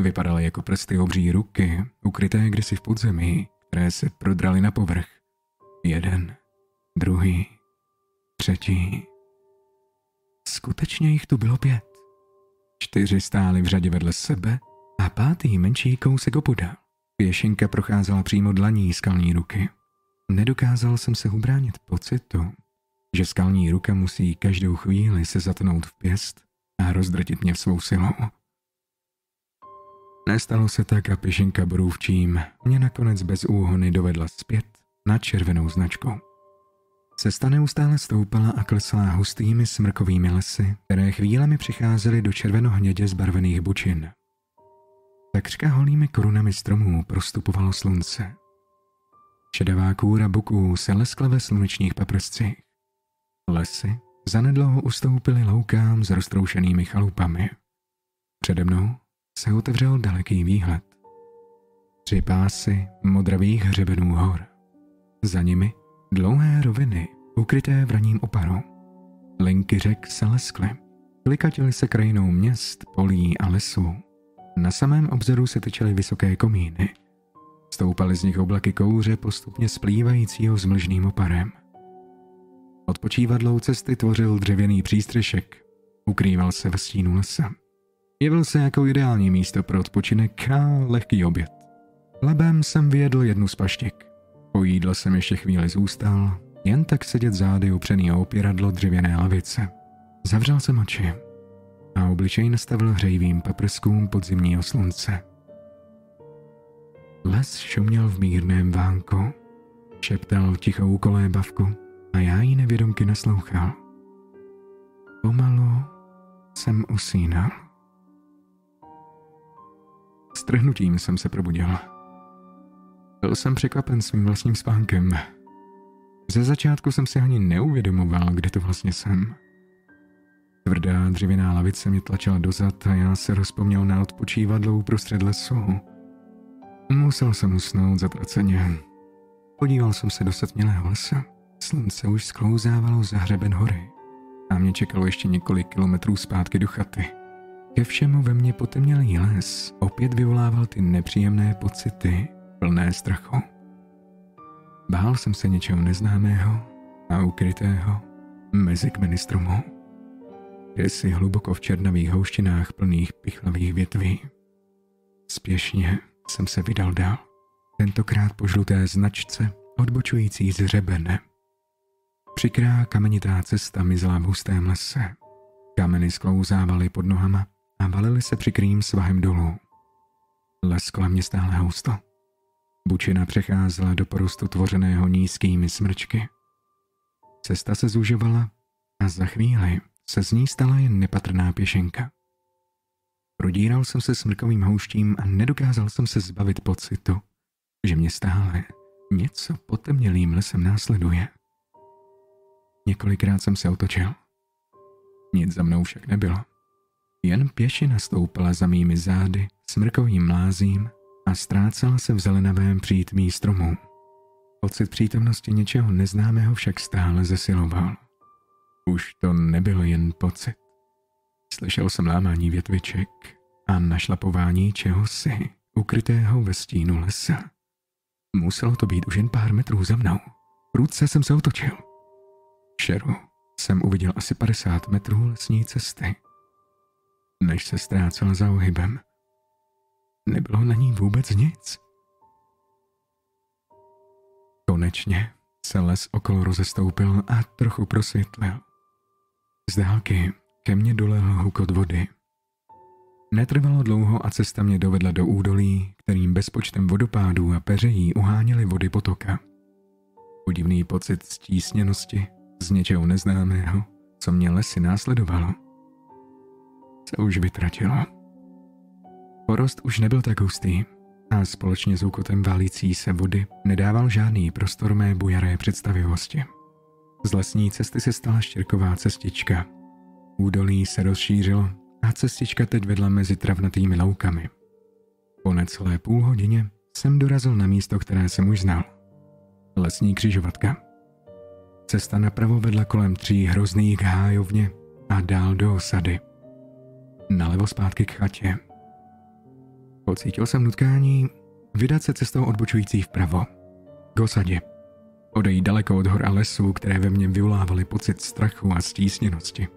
Vypadaly jako prsty obří ruky, ukryté kdysi v podzemí, které se prodraly na povrch. Jeden, druhý, třetí. Skutečně jich tu bylo pět. Čtyři stály v řadě vedle sebe a pátý menší kousek opodál. Pěšinka procházela přímo dlaní skalní ruky. Nedokázal jsem se ubránit pocitu, že skalní ruka musí každou chvíli se zatnout v pěst a rozdrtit mě svou silou. Nestalo se tak a pěšinka borůvčím mě nakonec bez úhony dovedla zpět na červenou značku. Cesta neustále stoupala a klesala hustými smrkovými lesy, které chvílemi přicházely do červenohnědě zbarvených bučin. Takřka holými korunami stromů prostupovalo slunce. Šedavá kůra buků se leskla ve slunečních paprscích. Lesy zanedlouho ustoupily loukám s roztroušenými chalupami. Přede mnou se otevřel daleký výhled. Tři pásy modravých hřebenů hor. Za nimi dlouhé roviny, ukryté vraním oparu. Linky řek se leskly, klikatily se krajinou měst, polí a lesů. Na samém obzoru se tyčely vysoké komíny. Stoupaly z nich oblaky kouře postupně splývajícího s mlžným oparem. Odpočívadlou cesty tvořil dřevěný přístřešek. Ukrýval se ve stínu lesa. Jevil se jako ideální místo pro odpočinek a lehký oběd. Lebem jsem vyjedl jednu z paštěk. Po jídle jsem ještě chvíli zůstal, jen tak sedět zády upřený o opěradlo dřevěné lavice. Zavřel jsem oči a obličej nastavil hřejivým paprskům podzimního slunce. Les šuměl v mírném vánku, šeptal tichou kolébavku a já jí nevědomky naslouchal. Pomalu jsem usínal. Strhnutím jsem se probudil. Byl jsem překvapen svým vlastním spánkem. Ze začátku jsem si ani neuvědomoval, kde to vlastně jsem. Tvrdá dřevěná lavice mě tlačila dozad a já se rozpomněl na odpočívadlo uprostřed lesu. Musel jsem usnout zatraceně. Podíval jsem se do setmělého lesa. Slunce už sklouzávalo za hřeben hory a mě čekalo ještě několik kilometrů zpátky do chaty. Ke všemu ve mně potemnělý les opět vyvolával ty nepříjemné pocity, plné strachu. Bál jsem se něčeho neznámého a ukrytého mezi kmeny stromů. Kdysi hluboko v černavých houštinách plných pichlavých větví. Spěšně jsem se vydal dál, tentokrát po žluté značce odbočující z řebene. Přikrá kamenitá cesta mizela v hustém lese. Kameny sklouzávaly pod nohama a valily se přikrým svahem dolů. Les kolem mě stále husto. Bučina přecházela do porostu tvořeného nízkými smrčky. Cesta se zužovala a za chvíli se z ní stala jen nepatrná pěšenka. Prodíral jsem se smrkovým houštím a nedokázal jsem se zbavit pocitu, že mě stále něco potemnělým lesem následuje. Několikrát jsem se otočil. Nic za mnou však nebylo. Jen pěšina stoupala za mými zády smrkovým mlázím a ztrácela se v zelenavém přítmí stromů. Pocit přítomnosti něčeho neznámého však stále zesiloval. Už to nebyl jen pocit. Slyšel jsem lámání větviček a našlapování čehosi, ukrytého ve stínu lesa. Muselo to být už jen pár metrů za mnou. Prudce jsem se otočil. Šeru jsem uviděl asi 50 metrů lesní cesty. Než se ztrácela za ohybem, nebylo na ní vůbec nic. Konečně se les okolo rozestoupil a trochu prosvětlil. Z dálky ke mně dolehl hukot vody. Netrvalo dlouho a cesta mě dovedla do údolí, kterým bezpočtem vodopádů a peřejí uháněly vody potoka. Podivný pocit stísněnosti z něčeho neznámého, co mě lesy následovalo, se už vytratilo. Porost už nebyl tak hustý a společně s úkotem válící se vody nedával žádný prostor mé bujaré představivosti. Z lesní cesty se stala štěrková cestička. Údolí se rozšířilo a cestička teď vedla mezi travnatými loukami. Po necelé půl hodině jsem dorazil na místo, které jsem už znal. Lesní křižovatka. Cesta napravo vedla kolem tří hrozných hájovně a dál do osady. Nalevo zpátky k chatě. Pocítil jsem nutkání vydat se cestou odbočující vpravo. K osadě. Odejít daleko od hor a lesů, které ve mně vyvolávaly pocit strachu a stísněnosti.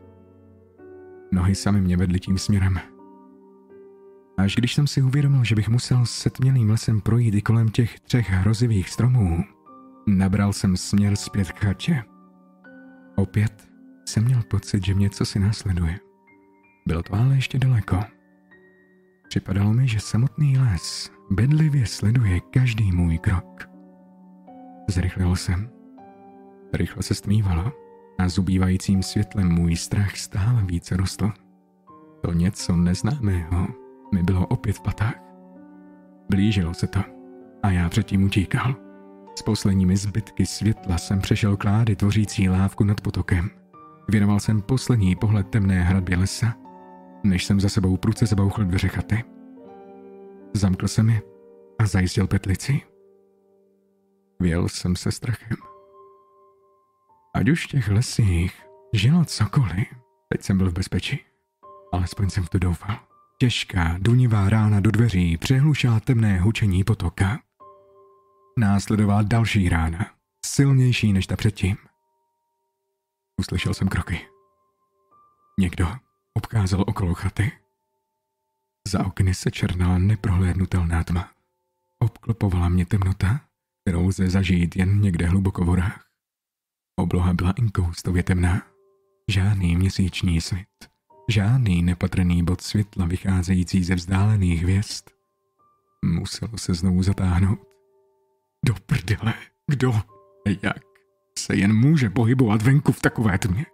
Nohy sami mě vedly tím směrem. Až když jsem si uvědomil, že bych musel setmělým lesem projít i kolem těch třech hrozivých stromů, nabral jsem směr zpět k chatě. Opět jsem měl pocit, že mě co si následuje. Bylo to ale ještě daleko. Připadalo mi, že samotný les bedlivě sleduje každý můj krok. Zrychlil jsem. Rychle se stmívalo a zubývajícím světlem můj strach stále více rostl. To něco neznámého mi bylo opět v patách. Blížilo se to a já předtím utíkal. S posledními zbytky světla jsem přešel klády tvořící lávku nad potokem. Věnoval jsem poslední pohled temné hradbě lesa, než jsem za sebou prudce zabouchl dveře chaty. Zamkl jsem je a zajistil petlici. Věl jsem se strachem. Ať už v těch lesích žilo cokoliv, teď jsem byl v bezpečí. Alespoň jsem v to doufal. Těžká, dunivá rána do dveří přehlušila temné hučení potoka. Následovala další rána, silnější než ta předtím. Uslyšel jsem kroky. Někdo obcházel okolo chaty. Za okny se černala neprohlédnutelná tma. Obklopovala mě temnota, kterou lze zažít jen někde hluboko v horách. Obloha byla inkoustově temná. Žádný měsíční svět. Žádný nepatrný bod světla vycházející ze vzdálených hvězd. Muselo se znovu zatáhnout. Do prdele, kdo jak se jen může pohybovat venku v takové tmě?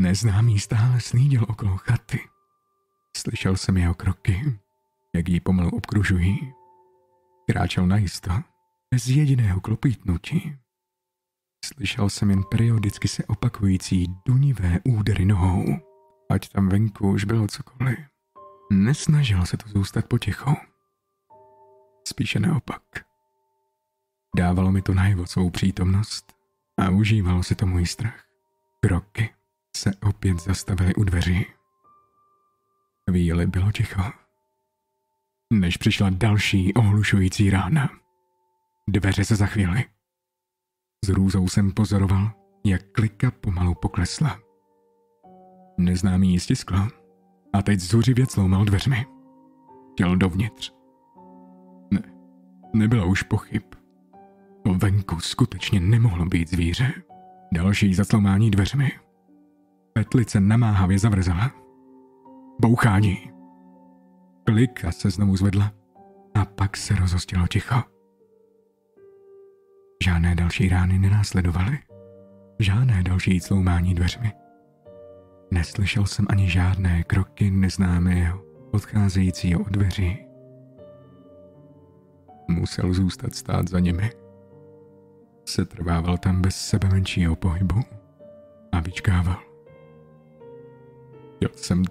Neznámý stále slídil okolo chaty. Slyšel jsem jeho kroky, jak ji pomalu obkružují. Kráčel najisto, bez jediného klopítnutí. Slyšel jsem jen periodicky se opakující dunivé údery nohou, ať tam venku už bylo cokoliv. Nesnažil se to zůstat potichu. Spíše naopak. Dávalo mi to najevo svou přítomnost a užívalo si to můj strach. Kroky se opět zastavily u dveří. Chvíli bylo ticho. Než přišla další ohlušující rána. Dveře se zachvěly. S růzou jsem pozoroval, jak klika pomalu poklesla. Neznámý ji stiskl a teď zuřivě cloumal dveřmi. Chtěl dovnitř. Ne, nebylo už pochyb. To venku skutečně nemohlo být zvíře. Další zacloumání dveřmi. Petlice namáhavě zavrzela. Bouchání. Klika se znovu zvedla a pak se rozostilo ticho. Žádné další rány nenásledovaly. Žádné další cloumání dveřmi. Neslyšel jsem ani žádné kroky neznámého, odcházejícího od dveří. Musel zůstat stát za nimi. Setrvával tam bez sebe menšího pohybu a vyčkával. Chtěl jsem,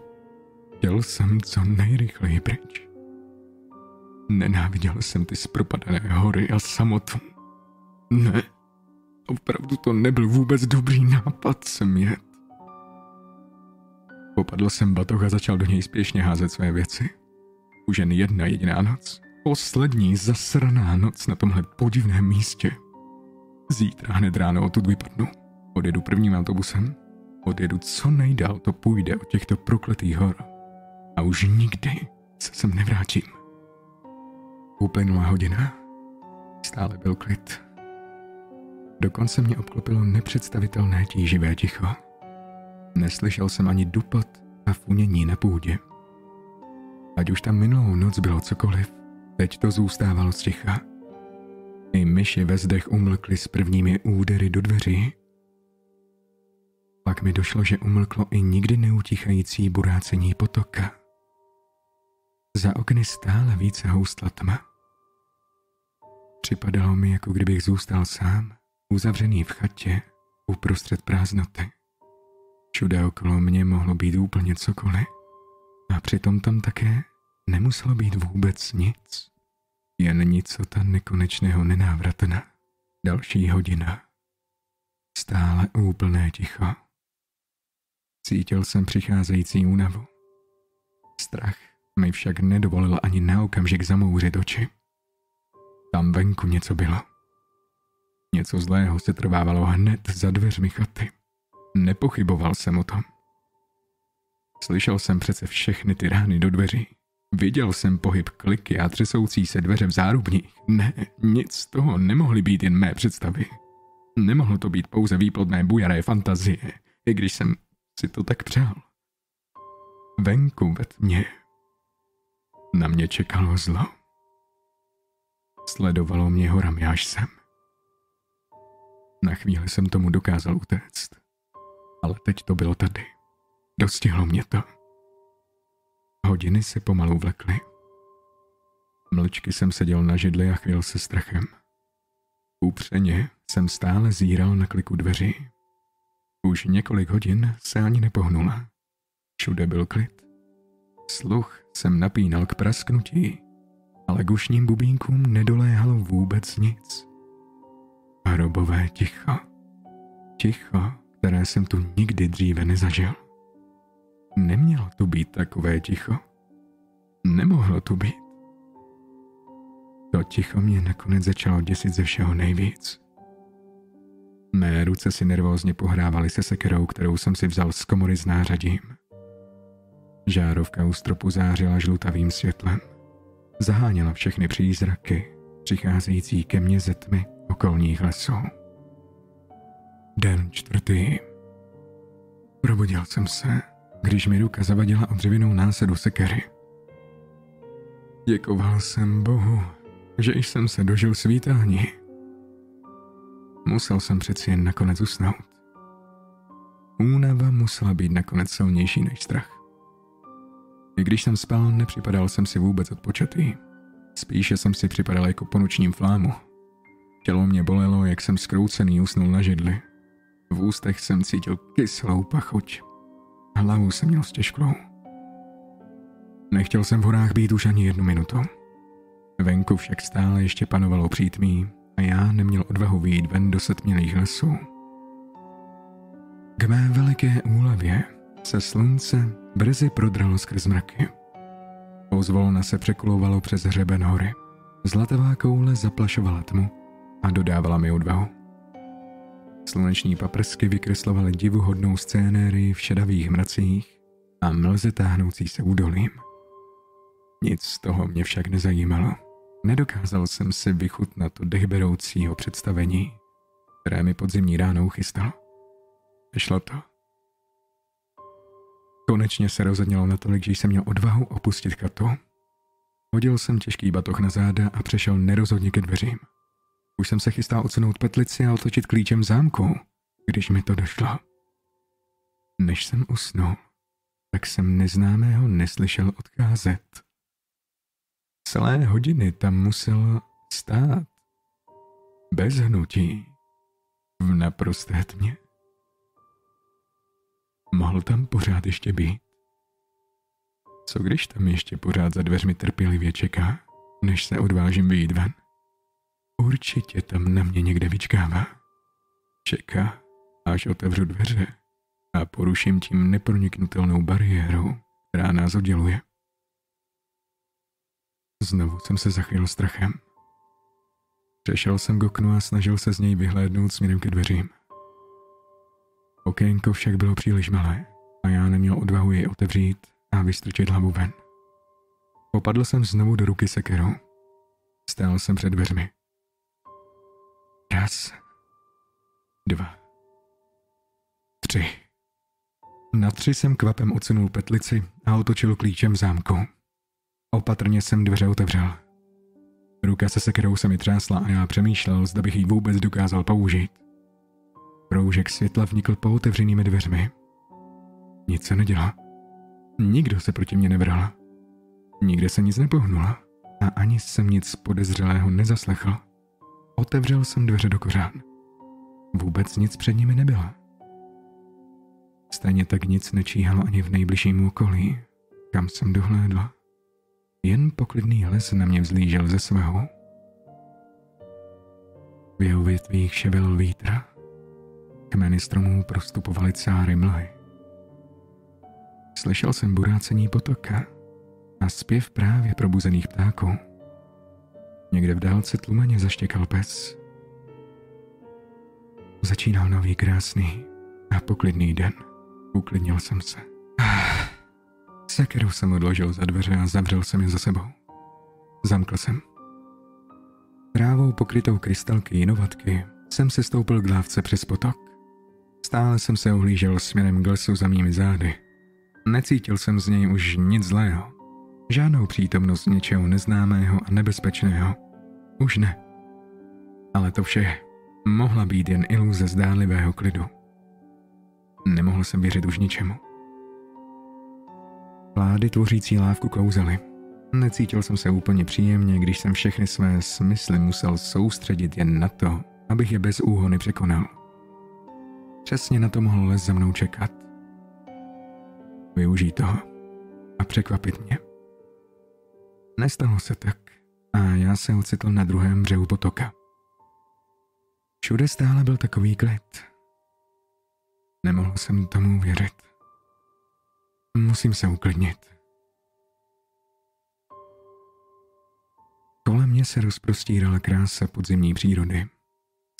chtěl jsem co nejrychleji pryč. Nenáviděl jsem ty zpropadané hory a samotu ne, opravdu to nebyl vůbec dobrý nápad sem jet. Popadl jsem batoh a začal do něj spěšně házet své věci. Už jen jedna jediná noc. Poslední zasraná noc na tomhle podivném místě. Zítra hned ráno odtud vypadnu. Odjedu prvním autobusem. Odjedu co nejdál to půjde od těchto prokletých hor. A už nikdy se sem nevrátím. Uplynula hodina. Stále byl klid. Dokonce mě obklopilo nepředstavitelné tíživé ticho. Neslyšel jsem ani dupat a funění na půdě. Ať už tam minulou noc bylo cokoliv, teď to zůstávalo sticha. I myši ve zdech umlkly s prvními údery do dveří. Pak mi došlo, že umlklo i nikdy neutichající burácení potoka. Za okny stále více houstla tma. Připadalo mi, jako kdybych zůstal sám uzavřený v chatě uprostřed prázdnoty. Všude okolo mě mohlo být úplně cokoliv a přitom tam také nemuselo být vůbec nic. Jen nicota nekonečného nenávratna. Další hodina. Stále úplné ticho. Cítil jsem přicházející únavu. Strach mi však nedovolil ani na okamžik zamouřit oči. Tam venku něco bylo. Něco zlého se trvávalo hned za dveřmi chaty. Nepochyboval jsem o tom. Slyšel jsem přece všechny ty rány do dveří. Viděl jsem pohyb kliky a třesoucí se dveře v zárubních. Ne, nic z toho nemohly být jen mé představy. Nemohlo to být pouze výplodné bujaré fantazie, i když jsem si to tak přál. Venku ve tmě. Na mě čekalo zlo. Sledovalo mě horami až sem. Na chvíli jsem tomu dokázal utéct. Ale teď to bylo tady. Dostihlo mě to. Hodiny se pomalu vlekly. Mlčky jsem seděl na židli a chvěl se strachem. Upřeně jsem stále zíral na kliku dveří. Už několik hodin se ani nepohnula. Všude byl klid. Sluch jsem napínal k prasknutí, ale gušním bubínkům nedoléhalo vůbec nic. Hrobové ticho. Ticho, které jsem tu nikdy dříve nezažil. Nemělo tu být takové ticho. Nemohlo tu být. To ticho mě nakonec začalo děsit ze všeho nejvíc. Mé ruce si nervózně pohrávaly se sekerou, kterou jsem si vzal z komory s nářadím. Žárovka u stropu zářila žlutavým světlem. Zaháněla všechny přízraky, přicházející ke mně ze tmy okolních lesů. Den čtvrtý. Probudil jsem se, když mi ruka zavadila o dřevěnou násedu sekery. Děkoval jsem Bohu, že jsem se dožil svítání. Musel jsem přeci jen nakonec usnout. Únava musela být nakonec silnější než strach. I když jsem spal, nepřipadal jsem si vůbec odpočatý. Spíše jsem si připadal jako po nočním flámu. Tělo mě bolelo, jak jsem skroucený usnul na židli. V ústech jsem cítil kyslou pachuť. Hlavu jsem měl stěžklou. Nechtěl jsem v horách být už ani jednu minutu. Venku však stále ještě panovalo přítmí a já neměl odvahu vyjít ven do setmělých lesů. K mé veliké úlevě se slunce brzy prodralo skrz mraky. Pozvolna se překulovalo přes hřeben hory. Zlatavá koule zaplašovala tmu a dodávala mi odvahu. Sluneční paprsky vykreslovaly divuhodnou scénérii v šedavých mracích a mlze táhnoucí se údolím. Nic z toho mě však nezajímalo. Nedokázal jsem si vychutnat to dechberoucího představení, které mi podzimní ráno chystalo. Šlo to. Konečně se rozhodnělo natolik, že jsem měl odvahu opustit chatu. Hodil jsem těžký batoh na záda a přešel nerozhodně ke dveřím. Už jsem se chystal odsunout petlici a otočit klíčem zámku, když mi to došlo. Než jsem usnul, tak jsem neznámého neslyšel odcházet. Celé hodiny tam musel stát. Bez hnutí. V naprosté tmě. Mohl tam pořád ještě být. Co když tam ještě pořád za dveřmi trpělivě čeká, než se odvážím vyjít ven? Určitě tam na mě někde vyčkává. Čeká, až otevřu dveře a poruším tím neproniknutelnou bariéru, která nás odděluje. Znovu jsem se zachyl strachem. Přešel jsem k oknu a snažil se z něj vyhlédnout směrem ke dveřím. Okénko však bylo příliš malé a já neměl odvahu jej otevřít a vystrčit hlavu ven. Popadl jsem znovu do ruky sekerou. Stál jsem před dveřmi. Raz, dva, tři. Na tři jsem kvapem odsunul petlici a otočil klíčem zámku. Opatrně jsem dveře otevřel. Ruka se sekerou se mi třásla a já přemýšlel, zda bych ji vůbec dokázal použít. Proužek světla vnikl po otevřenými dveřmi. Nic se nedělá. Nikdo se proti mě nevrhl. Nikde se nic nepohnula a ani jsem nic podezřelého nezaslechl. Otevřel jsem dveře do kořán. Vůbec nic před nimi nebylo. Stejně tak nic nečíhalo ani v nejbližším okolí, kam jsem dohlédl. Jen poklidný les na mě vzlížel ze svého. V jeho větvích ševel vítr. Kmeny stromů prostupovaly cáry mlhy. Slyšel jsem burácení potoka a zpěv právě probuzených ptáků. Někde v dálce tlumaně zaštěkal pes. Začínal nový krásný a poklidný den. Uklidnil jsem se. Sekeru jsem odložil za dveře a zavřel jsem je za sebou. Zamkl jsem. Trávou pokrytou krystalky jinovatky jsem se stoupil k lávce přes potok. Stále jsem se ohlížel směrem k lesu za mými zády. Necítil jsem z něj už nic zlého. Žádnou přítomnost něčeho neznámého a nebezpečného. Už ne. Ale to vše mohla být jen iluze zdánlivého klidu. Nemohl jsem věřit už ničemu. Vlády tvořící lávku klouzely. Necítil jsem se úplně příjemně, když jsem všechny své smysly musel soustředit jen na to, abych je bez úhony překonal. Přesně na to mohl les za mnou čekat. Využít toho a překvapit mě. Nestalo se tak a já se ocitl na druhém břehu potoka. Všude stále byl takový klid. Nemohl jsem tomu věřit. Musím se uklidnit. Kolem mě se rozprostírala krása podzimní přírody.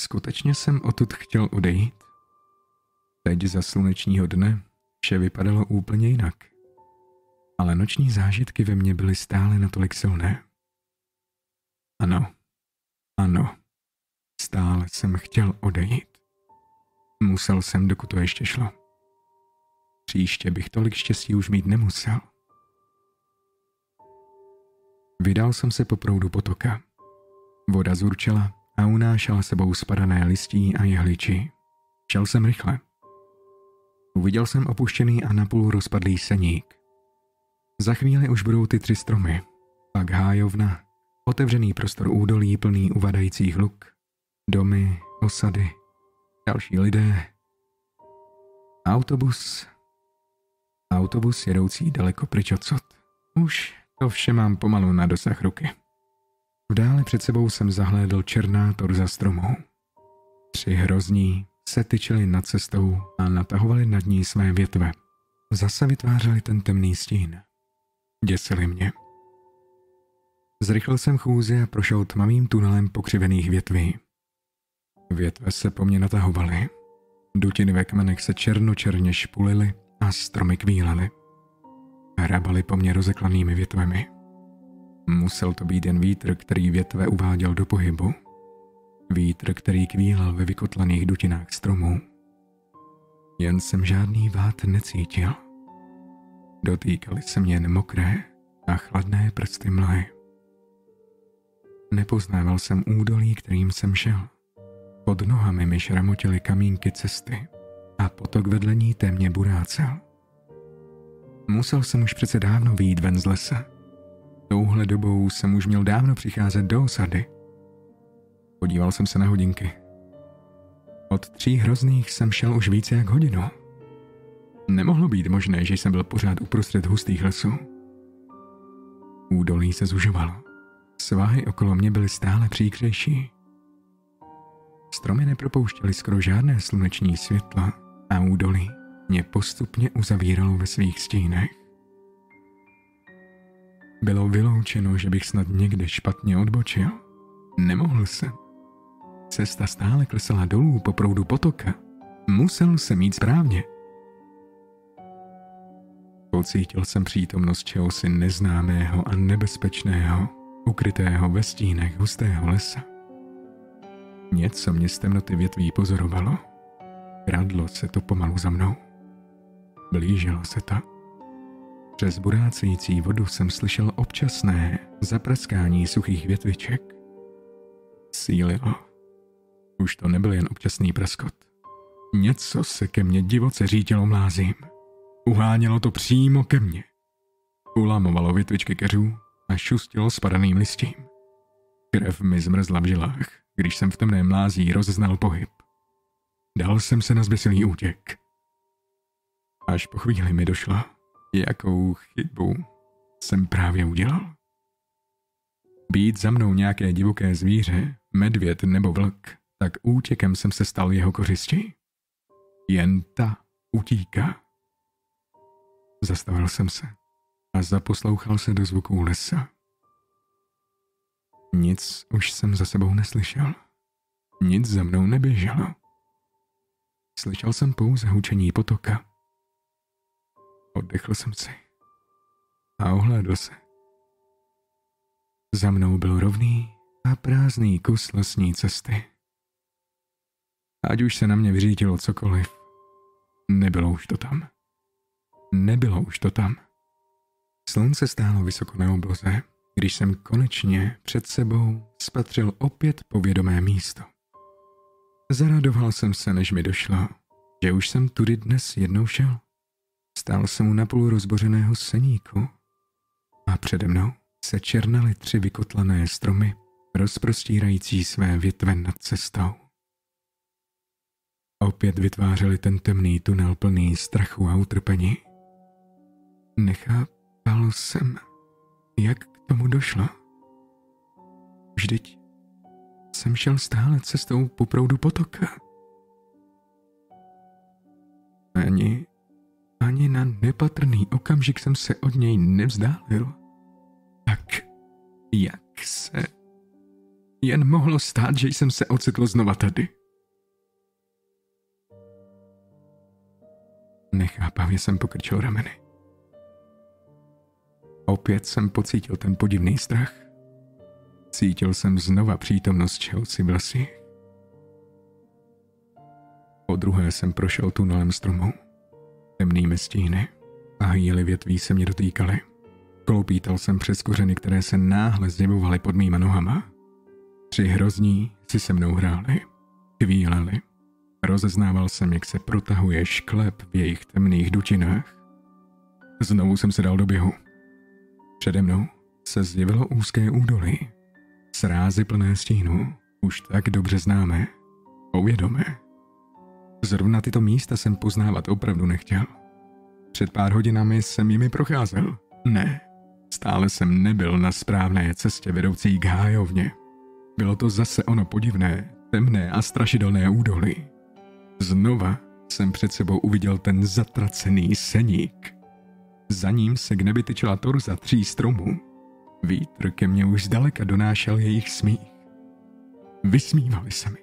Skutečně jsem odtud chtěl odejít. Teď za slunečního dne vše vypadalo úplně jinak. Ale noční zážitky ve mně byly stále natolik silné. Ano, ano, stále jsem chtěl odejít. Musel jsem, dokud to ještě šlo. Příště bych tolik štěstí už mít nemusel. Vydal jsem se po proudu potoka. Voda zurčela a unášela sebou spadané listí a jehličí. Šel jsem rychle. Uviděl jsem opuštěný a napůl rozpadlý seník. Za chvíli už budou ty tři stromy, pak hájovna, otevřený prostor údolí plný uvadajících luk, domy, osady, další lidé. Autobus. Autobus jedoucí daleko pryč odsud. Už to vše mám pomalu na dosah ruky. V dále před sebou jsem zahlédl černá torza stromů. Tři hrozní se tyčili nad cestou a natahovali nad ní své větve. Zase vytvářeli ten temný stín. Děsili mě. Zrychlil jsem chůzi a prošel tmavým tunelem pokřivených větví. Větve se po mně natahovaly. Dutiny ve kmenech se černočerně špulily a stromy kvílely. Hrabali po mně rozeklanými větvemi. Musel to být jen vítr, který větve uváděl do pohybu. Vítr, který kvílal ve vykotlaných dutinách stromů. Jen jsem žádný vát necítil. Dotýkali se mě jen mokré a chladné prsty mlhy. Nepoznával jsem údolí, kterým jsem šel. Pod nohami mi šramotily kamínky cesty a potok vedle ní témě burácel. Musel jsem už přece dávno vyjít ven z lesa. Touhle dobou jsem už měl dávno přicházet do osady. Podíval jsem se na hodinky. Od tří hrozných jsem šel už více jak hodinu. Nemohlo být možné, že jsem byl pořád uprostřed hustých lesů. Údolí se zužovalo. Svahy okolo mě byly stále příkřejší. Stromy nepropouštěly skoro žádné sluneční světlo a údolí mě postupně uzavíralo ve svých stínech. Bylo vyloučeno, že bych snad někde špatně odbočil. Nemohl jsem. Cesta stále klesala dolů po proudu potoka. Musel jsem mít správně. Pocítil jsem přítomnost čehosi neznámého a nebezpečného, ukrytého ve stínech hustého lesa. Něco mě z temnoty větví pozorovalo. Kradlo se to pomalu za mnou. Blížilo se to. Přes burácející vodu jsem slyšel občasné zapraskání suchých větviček. Sílilo. Už to nebyl jen občasný praskot. Něco se ke mně divoce řítilo mlázím. Uhánělo to přímo ke mně. Ulamovalo větvičky keřů a šustilo spadaným listím. Krev mi zmrzla v žilách, když jsem v temném mlází rozeznal pohyb. Dal jsem se na zběsilý útěk. Až po chvíli mi došlo, jakou chybu jsem právě udělal. Být za mnou nějaké divoké zvíře, medvěd nebo vlk, tak útěkem jsem se stal jeho kořistí. Jen ta utíká. Zastavil jsem se a zaposlouchal se do zvuků lesa. Nic už jsem za sebou neslyšel. Nic za mnou neběželo. Slyšel jsem pouze hučení potoka. Oddechl jsem si a ohlédl se. Za mnou byl rovný a prázdný kus lesní cesty. Ať už se na mě vyřítilo cokoliv, nebylo už to tam. Nebylo už to tam. Slunce stálo vysoko na obloze, když jsem konečně před sebou spatřil opět povědomé místo. Zaradoval jsem se, než mi došlo, že už jsem tudy dnes jednou šel. Stál jsem u napůl rozbořeného seníku a přede mnou se černaly tři vykotlané stromy, rozprostírající své větve nad cestou. Opět vytvářeli ten temný tunel plný strachu a utrpení. Nechápal jsem, jak k tomu došlo. Vždyť jsem šel stále cestou po proudu potoka. Ani, ani na nepatrný okamžik jsem se od něj nevzdálil. Tak jak se jen mohlo stát, že jsem se ocitl znova tady? Nechápavě jsem pokrčil rameny. Opět jsem pocítil ten podivný strach. Cítil jsem znova přítomnost Chelsea v lesích. Po druhé jsem prošel tunelem stromů. Temnými stíny a hýly větví se mě dotýkaly. Kloupítal jsem přes kořeny, které se náhle zjevovaly pod mýma nohama. Tři hrozní si se mnou hráli, kvíleli. Rozeznával jsem, jak se protahuje šklep v jejich temných dučinách. Znovu jsem se dal do běhu. Přede mnou se zjevilo úzké údolí. Srázy plné stínu, už tak dobře známe, povědomé. Zrovna tyto místa jsem poznávat opravdu nechtěl. Před pár hodinami jsem jimi procházel. Ne, stále jsem nebyl na správné cestě vedoucí k hájovně. Bylo to zase ono podivné, temné a strašidelné údolí. Znova jsem před sebou uviděl ten zatracený seník. Za ním se k nebi tyčela torza tří stromů. Vítr ke mně už zdaleka donášel jejich smích. Vysmívali se mi.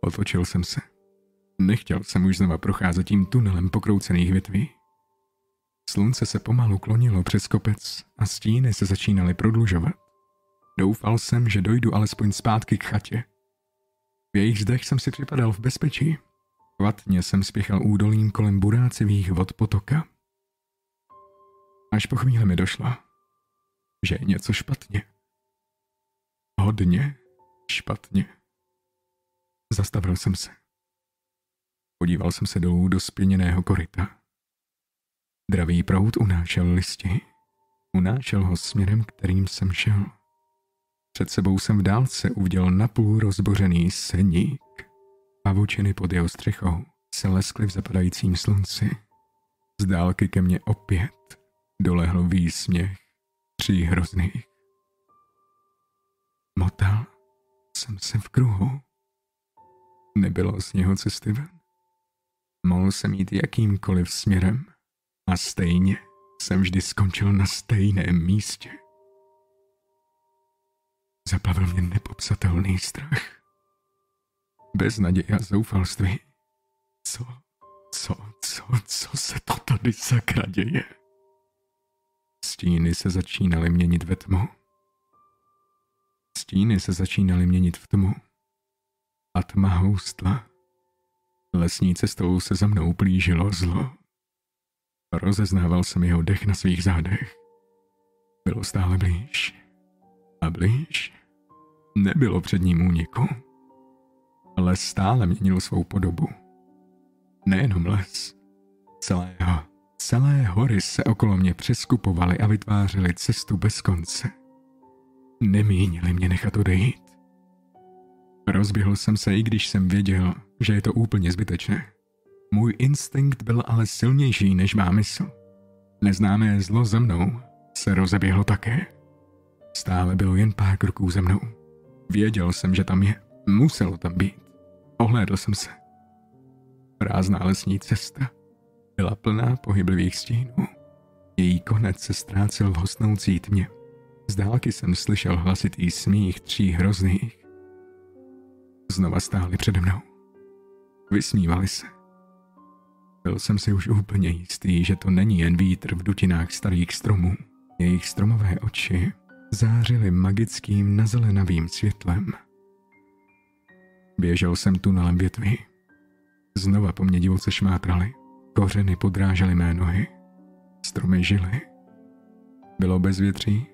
Otočil jsem se. Nechtěl jsem už znova procházet tím tunelem pokroucených větví. Slunce se pomalu klonilo přes kopec a stíny se začínaly prodlužovat. Doufal jsem, že dojdu alespoň zpátky k chatě. V jejich zdech jsem si připadal v bezpečí. Kvatně jsem spěchal údolím kolem burácivých vod potoka. Až po chvíli mi došlo, že je něco špatně. Hodně špatně. Zastavil jsem se. Podíval jsem se dolů do spěněného koryta. Dravý prout unášel listi. Unášel ho směrem, kterým jsem šel. Před sebou jsem v dálce uviděl napůl rozbořený seník. Pavučiny pod jeho střechou se leskly v zapadajícím slunci. Z dálky ke mně opět dolehl výsměch tří hrozných. Motal jsem se v kruhu. Nebylo z něho cesty ven. Mohl jsem jít jakýmkoliv směrem a stejně jsem vždy skončil na stejném místě. Zaplavil mě nepopsatelný strach. Bez naděje a zoufalství. Co, co, co, co se to tady sakra děje? Stíny se začínaly měnit ve tmu. Stíny se začínaly měnit v tmu. A tma houstla. Lesní cestou se za mnou plížilo zlo. Rozeznával jsem jeho dech na svých zádech. Bylo stále blíž. A blíž. Nebylo před ním úniku. Ale stále měnil svou podobu. Nejenom les. Celého Celé hory se okolo mě přeskupovaly a vytvářely cestu bez konce. Nemínili mě nechat odejít. Rozběhl jsem se, i když jsem věděl, že je to úplně zbytečné. Můj instinkt byl ale silnější než má mysl. Neznámé zlo za mnou se rozeběhlo také. Stále bylo jen pár kroků za mnou. Věděl jsem, že tam je. Muselo tam být. Ohlédl jsem se. Prázdná lesní cesta byla plná pohyblivých stínů. Její konec se ztrácel v hostnoucí tmě. Z dálky jsem slyšel hlasitý smích tří hrozných. Znova stáli přede mnou. Vysmívali se. Byl jsem si už úplně jistý, že to není jen vítr v dutinách starých stromů. Jejich stromové oči zářily magickým nazelenavým světlem. Běžel jsem tunelem větví. Znova po mně divoce šmátrali. Kořeny podrážely mé nohy. Stromy žily. Bylo bezvětří,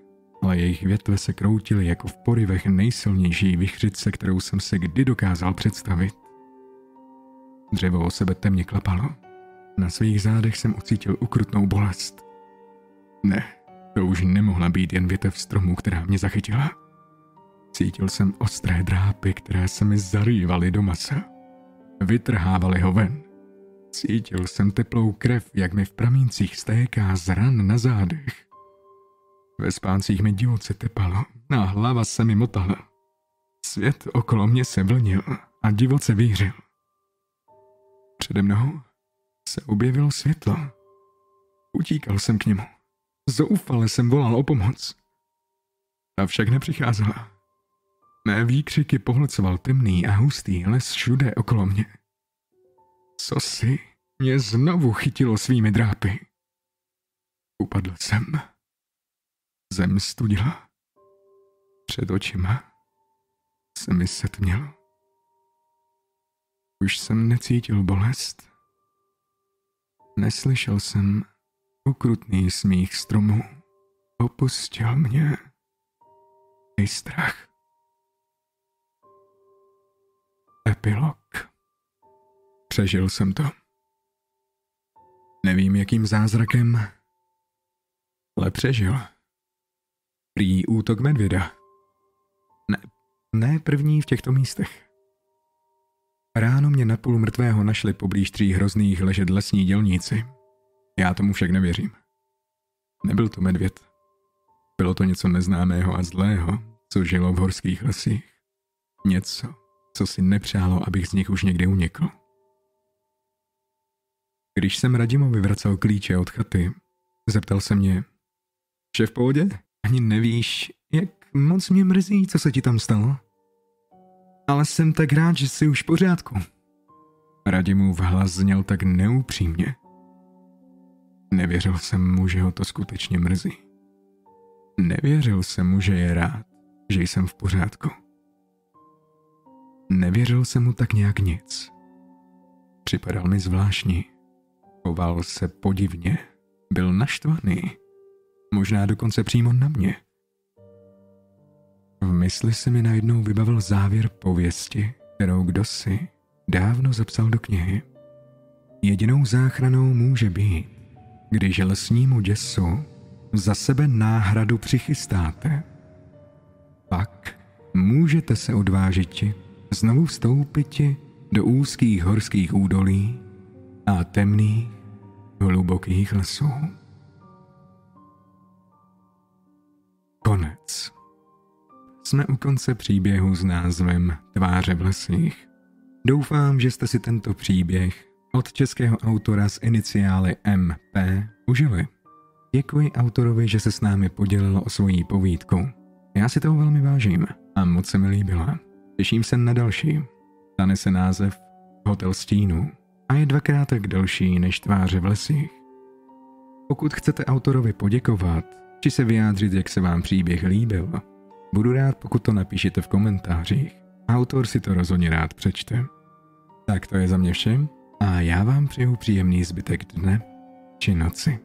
ale jejich větve se kroutily jako v porivech nejsilnější vychřice, kterou jsem se kdy dokázal představit. Dřevo o sebe temně klapalo. Na svých zádech jsem ucítil ukrutnou bolest. Ne, to už nemohla být jen větev stromu, která mě zachytila. Cítil jsem ostré drápy, které se mi zarývaly do masa. Vytrhávali ho ven. Cítil jsem teplou krev, jak mi v pramíncích stéká z ran na zádech. Ve spáncích mi divoce tepalo a hlava se mi motala. Svět okolo mě se vlnil a divoce vířil. Přede mnou se objevilo světlo. Utíkal jsem k němu. Zoufale jsem volal o pomoc. Ta však nepřicházela. Mé výkřiky pohlcoval temný a hustý les všude okolo mě. Co si mě znovu chytilo svými drápy. Upadl jsem. Zem studila. Před očima se mi setmělo. Už jsem necítil bolest. Neslyšel jsem ukrutný smích stromů. Opustil mě i strach. Epilog. Přežil jsem to. Nevím, jakým zázrakem, ale přežil. Prý útok medvěda. Ne, ne první v těchto místech. Ráno mě na půl mrtvého našli poblíž tří hrozných ležet lesní dělníci. Já tomu však nevěřím. Nebyl to medvěd. Bylo to něco neznámého a zlého, co žilo v horských lesích. Něco, co si nepřálo, abych z nich už někdy unikl. Když jsem Radimovi vracel klíče od chaty, zeptal se mě, že v pohodě? Ani nevíš, jak moc mě mrzí, co se ti tam stalo? Ale jsem tak rád, že jsi už v pořádku. Radimův hlas zněl tak neupřímně. Nevěřil jsem mu, že ho to skutečně mrzí. Nevěřil jsem mu, že je rád, že jsem v pořádku. Nevěřil jsem mu tak nějak nic. Připadal mi zvláštní. Choval se podivně. Byl naštvaný. Možná dokonce přímo na mě. V mysli se mi najednou vybavil závěr pověsti, kterou kdo si dávno zapsal do knihy. Jedinou záchranou může být, když lesnímu děsu za sebe náhradu přichystáte. Pak můžete se odvážit znovu vstoupit do úzkých horských údolí a temných, hlubokých lesů. Konec. Jsme u konce příběhu s názvem Tváře v lesích. Doufám, že jste si tento příběh od českého autora s iniciály MP užili. Děkuji autorovi, že se s námi podělil o svoji povídku. Já si toho velmi vážím a moc se mi líbila. Těším se na další. Stane se název Hotel Stínu a je dvakrát tak delší než Tváře v lesích. Pokud chcete autorovi poděkovat, či se vyjádřit, jak se vám příběh líbil, budu rád, pokud to napíšete v komentářích. Autor si to rozhodně rád přečte. Tak to je za mě vše a já vám přeju příjemný zbytek dne či noci.